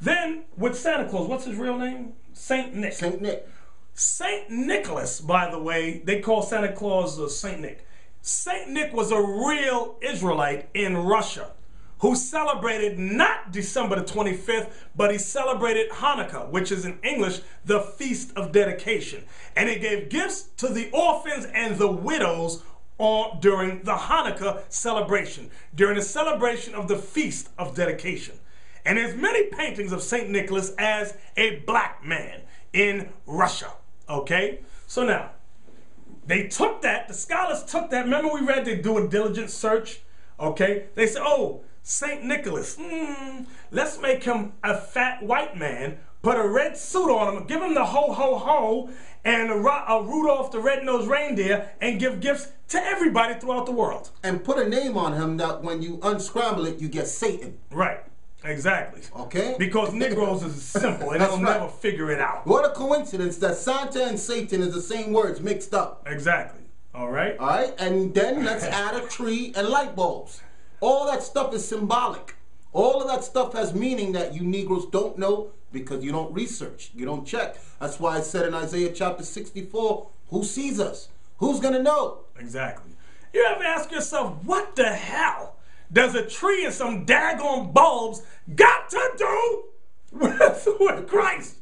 Then with Santa Claus, what's his real name? Saint Nick. Saint Nick. Saint Nicholas, by the way, they call Santa Claus uh, Saint Nick. Saint Nick was a real Israelite in Russia who celebrated not December the 25th, but he celebrated Hanukkah, which is in English the Feast of Dedication. And he gave gifts to the orphans and the widows on, during the Hanukkah celebration, during the celebration of the Feast of Dedication. And there's many paintings of St. Nicholas as a black man in Russia. Okay? So now, they took that, the scholars took that. Remember we read they do a diligent search? Okay? They said, oh, St. Nicholas, mm, let's make him a fat white man, put a red suit on him, give him the ho ho ho, and a, a Rudolph the red-nosed reindeer, and give gifts to everybody throughout the world. And put a name on him that when you unscramble it, you get Satan. Right. Exactly. Okay. Because Negroes is simple and <laughs> they'll right. never figure it out. What a coincidence that Santa and Satan is the same words mixed up. Exactly. All right. All right. And then let's <laughs> add a tree and light bulbs. All that stuff is symbolic. All of that stuff has meaning that you Negroes don't know because you don't research, you don't check. That's why I said in Isaiah chapter 64, who sees us? Who's going to know? Exactly. You ever ask yourself, what the hell does a tree and some daggone bulbs got to do with, <laughs> with Christ?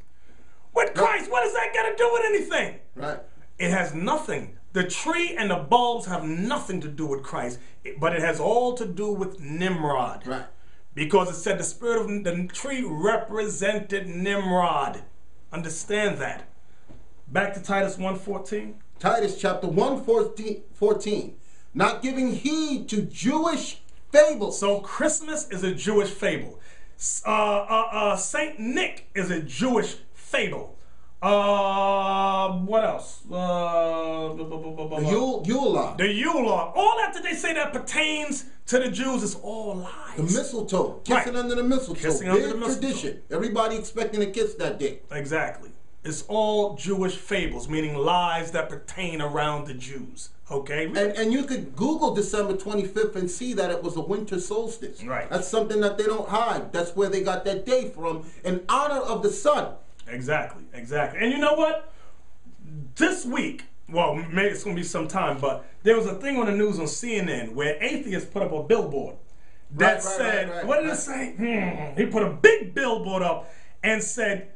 With Christ, what does that got to do with anything? Right. It has nothing. The tree and the bulbs have nothing to do with Christ, but it has all to do with Nimrod. Right. Because it said the spirit of the tree represented Nimrod. Understand that. Back to Titus 1.14. Titus chapter 1, 14, 14. Not giving heed to Jewish fables. So Christmas is a Jewish fable. Uh, uh, uh, Saint Nick is a Jewish fable. Uh, what else? Uh, the Yule, Yule log. The Yule log. All that that they say that pertains to the Jews is all lies. The mistletoe. Kissing right. under the mistletoe. Kissing Big under the mistletoe. tradition. Everybody expecting to kiss that day. Exactly. It's all Jewish fables, meaning lies that pertain around the Jews. Okay. And and you could Google December 25th and see that it was a winter solstice. Right. That's something that they don't hide. That's where they got that day from in honor of the sun. Exactly, exactly. And you know what? This week, well, maybe it's going to be some time, but there was a thing on the news on CNN where atheists put up a billboard that right, said, right, right, what did it say? Hmm. He put a big billboard up and said,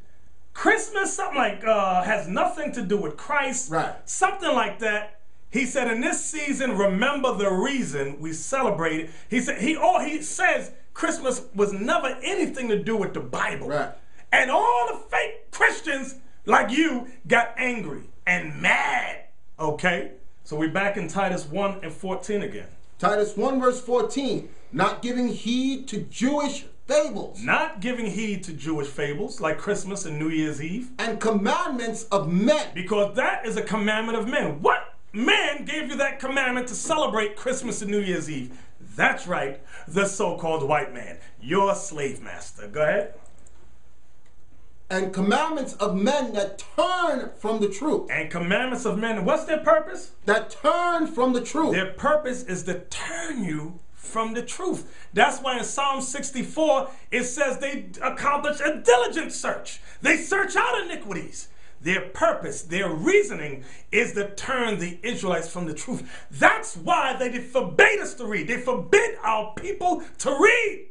Christmas, something like, uh, has nothing to do with Christ. Right. Something like that. He said, in this season, remember the reason we celebrate He said, he, oh, he says Christmas was never anything to do with the Bible. Right. And all the fake Christians like you got angry and mad. Okay? So we're back in Titus 1 and 14 again. Titus 1 verse 14. Not giving heed to Jewish fables. Not giving heed to Jewish fables like Christmas and New Year's Eve. And commandments of men. Because that is a commandment of men. What man gave you that commandment to celebrate Christmas and New Year's Eve? That's right, the so called white man, your slave master. Go ahead and commandments of men that turn from the truth. And commandments of men, what's their purpose? That turn from the truth. Their purpose is to turn you from the truth. That's why in Psalm 64 it says they accomplish a diligent search. They search out iniquities. Their purpose, their reasoning is to turn the Israelites from the truth. That's why they forbade us to read. They forbid our people to read.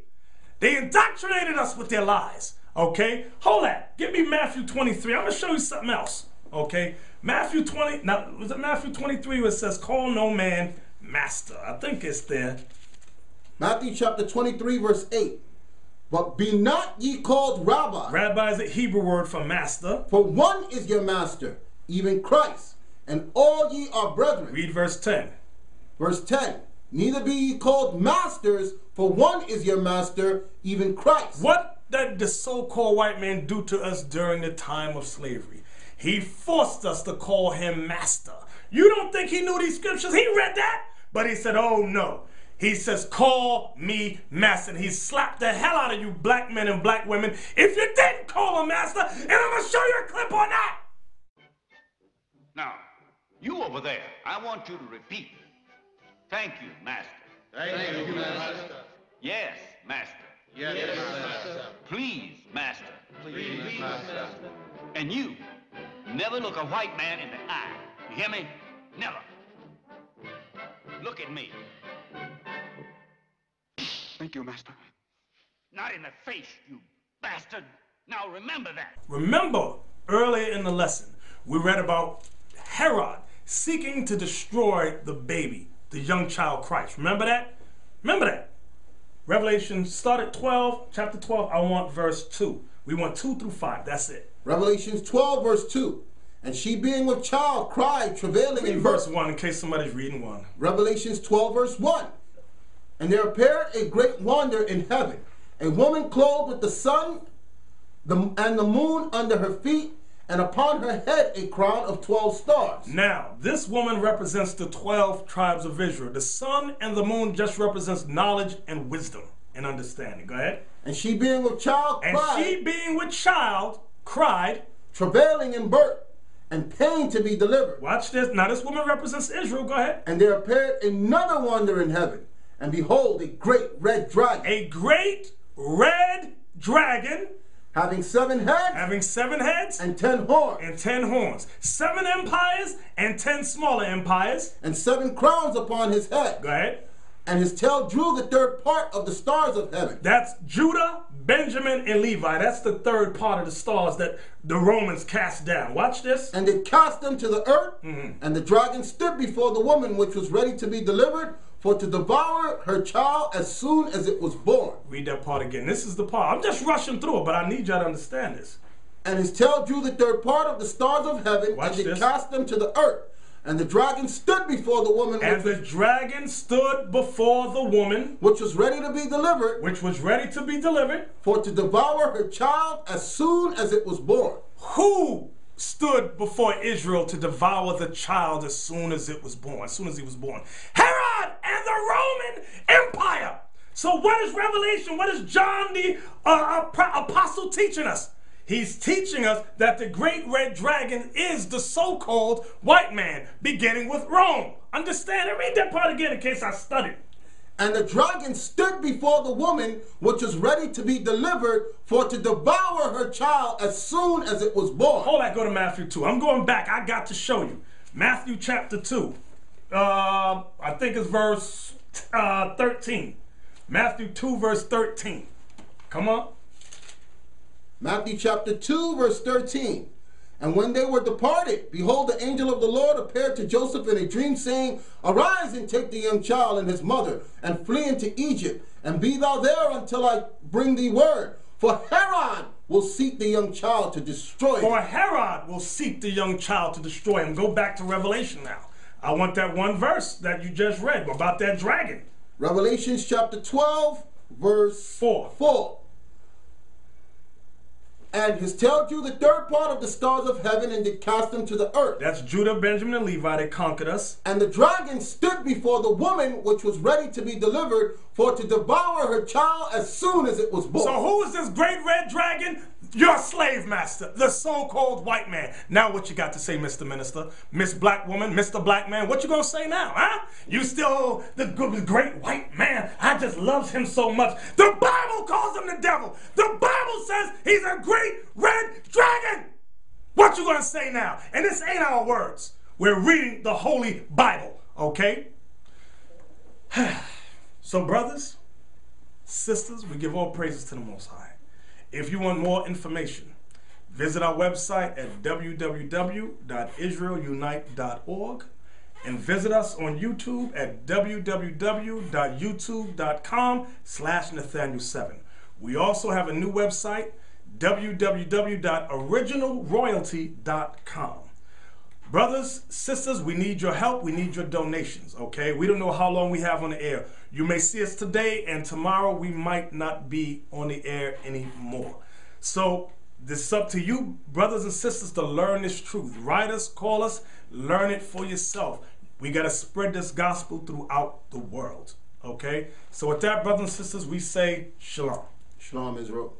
They indoctrinated us with their lies. Okay? Hold that. Give me Matthew 23. I'm going to show you something else. Okay? Matthew 20. Now, was it Matthew 23 where it says, Call no man master? I think it's there. Matthew chapter 23, verse 8. But be not ye called rabbi. Rabbi is a Hebrew word for master. For one is your master, even Christ, and all ye are brethren. Read verse 10. Verse 10. Neither be ye called masters, for one is your master, even Christ. What that the so-called white man do to us during the time of slavery. He forced us to call him master. You don't think he knew these scriptures? He read that, but he said, oh no. He says, call me master. And he slapped the hell out of you black men and black women if you didn't call him master. And I'm going to show you a clip on that. Now, you over there, I want you to repeat. Thank you, master. Thank, Thank you, master. Yes, master. Yes, yes master. Please, master. Please, Please master. And you, never look a white man in the eye. You hear me? Never. Look at me. Thank you, master. Not in the face, you bastard. Now remember that. Remember, earlier in the lesson, we read about Herod seeking to destroy the baby, the young child Christ. Remember that? Remember that? Revelation, start at 12, chapter 12. I want verse 2. We want 2 through 5. That's it. Revelations 12, verse 2. And she being with child cried, travailing Read in verse 1 in case somebody's reading one. Revelations 12, verse 1. And there appeared a great wonder in heaven, a woman clothed with the sun the, and the moon under her feet, and upon her head a crown of twelve stars. Now, this woman represents the 12 tribes of Israel. The sun and the moon just represents knowledge and wisdom and understanding. Go ahead. And she being with child And cried, she, being with child, cried, travailing in birth, and pain to be delivered. Watch this. Now, this woman represents Israel. Go ahead. And there appeared another wonder in heaven, and behold, a great red dragon, A great red dragon having seven heads having seven heads and ten horns, and ten horns, seven empires and ten smaller empires. and seven crowns upon his head. Go ahead. And his tail drew the third part of the stars of heaven. That's Judah, Benjamin, and Levi. That's the third part of the stars that the Romans cast down. Watch this. And they cast them to the earth, mm-hmm. and the dragon stood before the woman which was ready to be delivered, for to devour her child as soon as it was born. Read that part again. This is the part. I'm just rushing through it, but I need y'all to understand this. And his tail drew the third part of the stars of heaven, Watch and this. cast them to the earth. And the dragon stood before the woman And the was, dragon stood before the woman, which was ready to be delivered, which was ready to be delivered. for to devour her child as soon as it was born. Who stood before Israel to devour the child as soon as it was born, as soon as he was born? Herod and the Roman Empire. So what is Revelation? What is John the uh, uh, apostle teaching us? He's teaching us that the great red dragon is the so-called white man, beginning with Rome. Understand it? Read that part again in case I studied. And the dragon stood before the woman which was ready to be delivered, for to devour her child as soon as it was born. Hold that, go to Matthew 2. I'm going back. I got to show you. Matthew chapter 2. Uh, I think it's verse uh, 13. Matthew 2, verse 13. Come on. Matthew chapter 2, verse 13. And when they were departed, behold, the angel of the Lord appeared to Joseph in a dream, saying, Arise and take the young child and his mother, and flee into Egypt, and be thou there until I bring thee word. For Herod will seek the young child to destroy him. For. Herod will seek the young child to destroy him. Go back to Revelation now. I want that one verse that you just read about that dragon. Revelations chapter 12, verse Four. 4. And has tail you the third part of the stars of heaven, and did cast them to the earth. That's Judah, Benjamin, and Levi. They conquered us. And the dragon stood before the woman which was ready to be delivered, for to devour her child as soon as it was born. So who is this great red dragon? Your slave master, the so-called white man. Now what you got to say, Mr. Minister? Miss Black Woman, Mr. Black Man, what you gonna say now, huh? You still the great white man. I just loves him so much. The Bible calls him the devil. The Bible says he's a great red dragon. What you gonna say now? And this ain't our words. We're reading the Holy Bible, okay? <sighs> so brothers, sisters, we give all praises to the Most High. If you want more information, visit our website at www.israelunite.org and visit us on YouTube at www.youtube.com slash Nathaniel7. We also have a new website, www.originalroyalty.com. Brothers, sisters, we need your help. We need your donations, okay? We don't know how long we have on the air. You may see us today, and tomorrow we might not be on the air anymore. So, this is up to you, brothers and sisters, to learn this truth. Write us, call us, learn it for yourself. We got to spread this gospel throughout the world, okay? So, with that, brothers and sisters, we say shalom. Shalom Israel.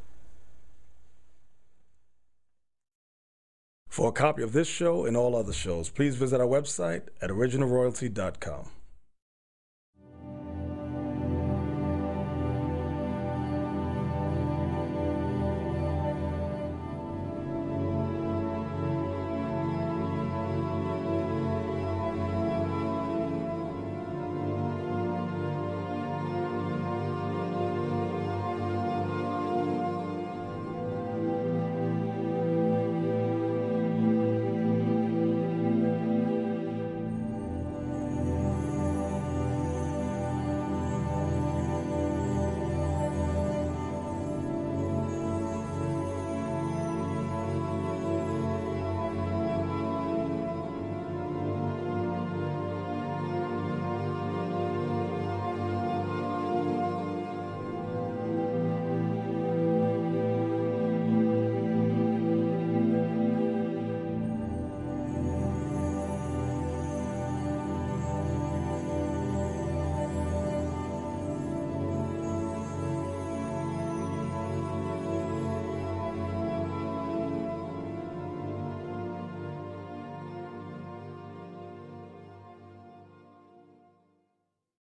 For a copy of this show and all other shows, please visit our website at originalroyalty.com.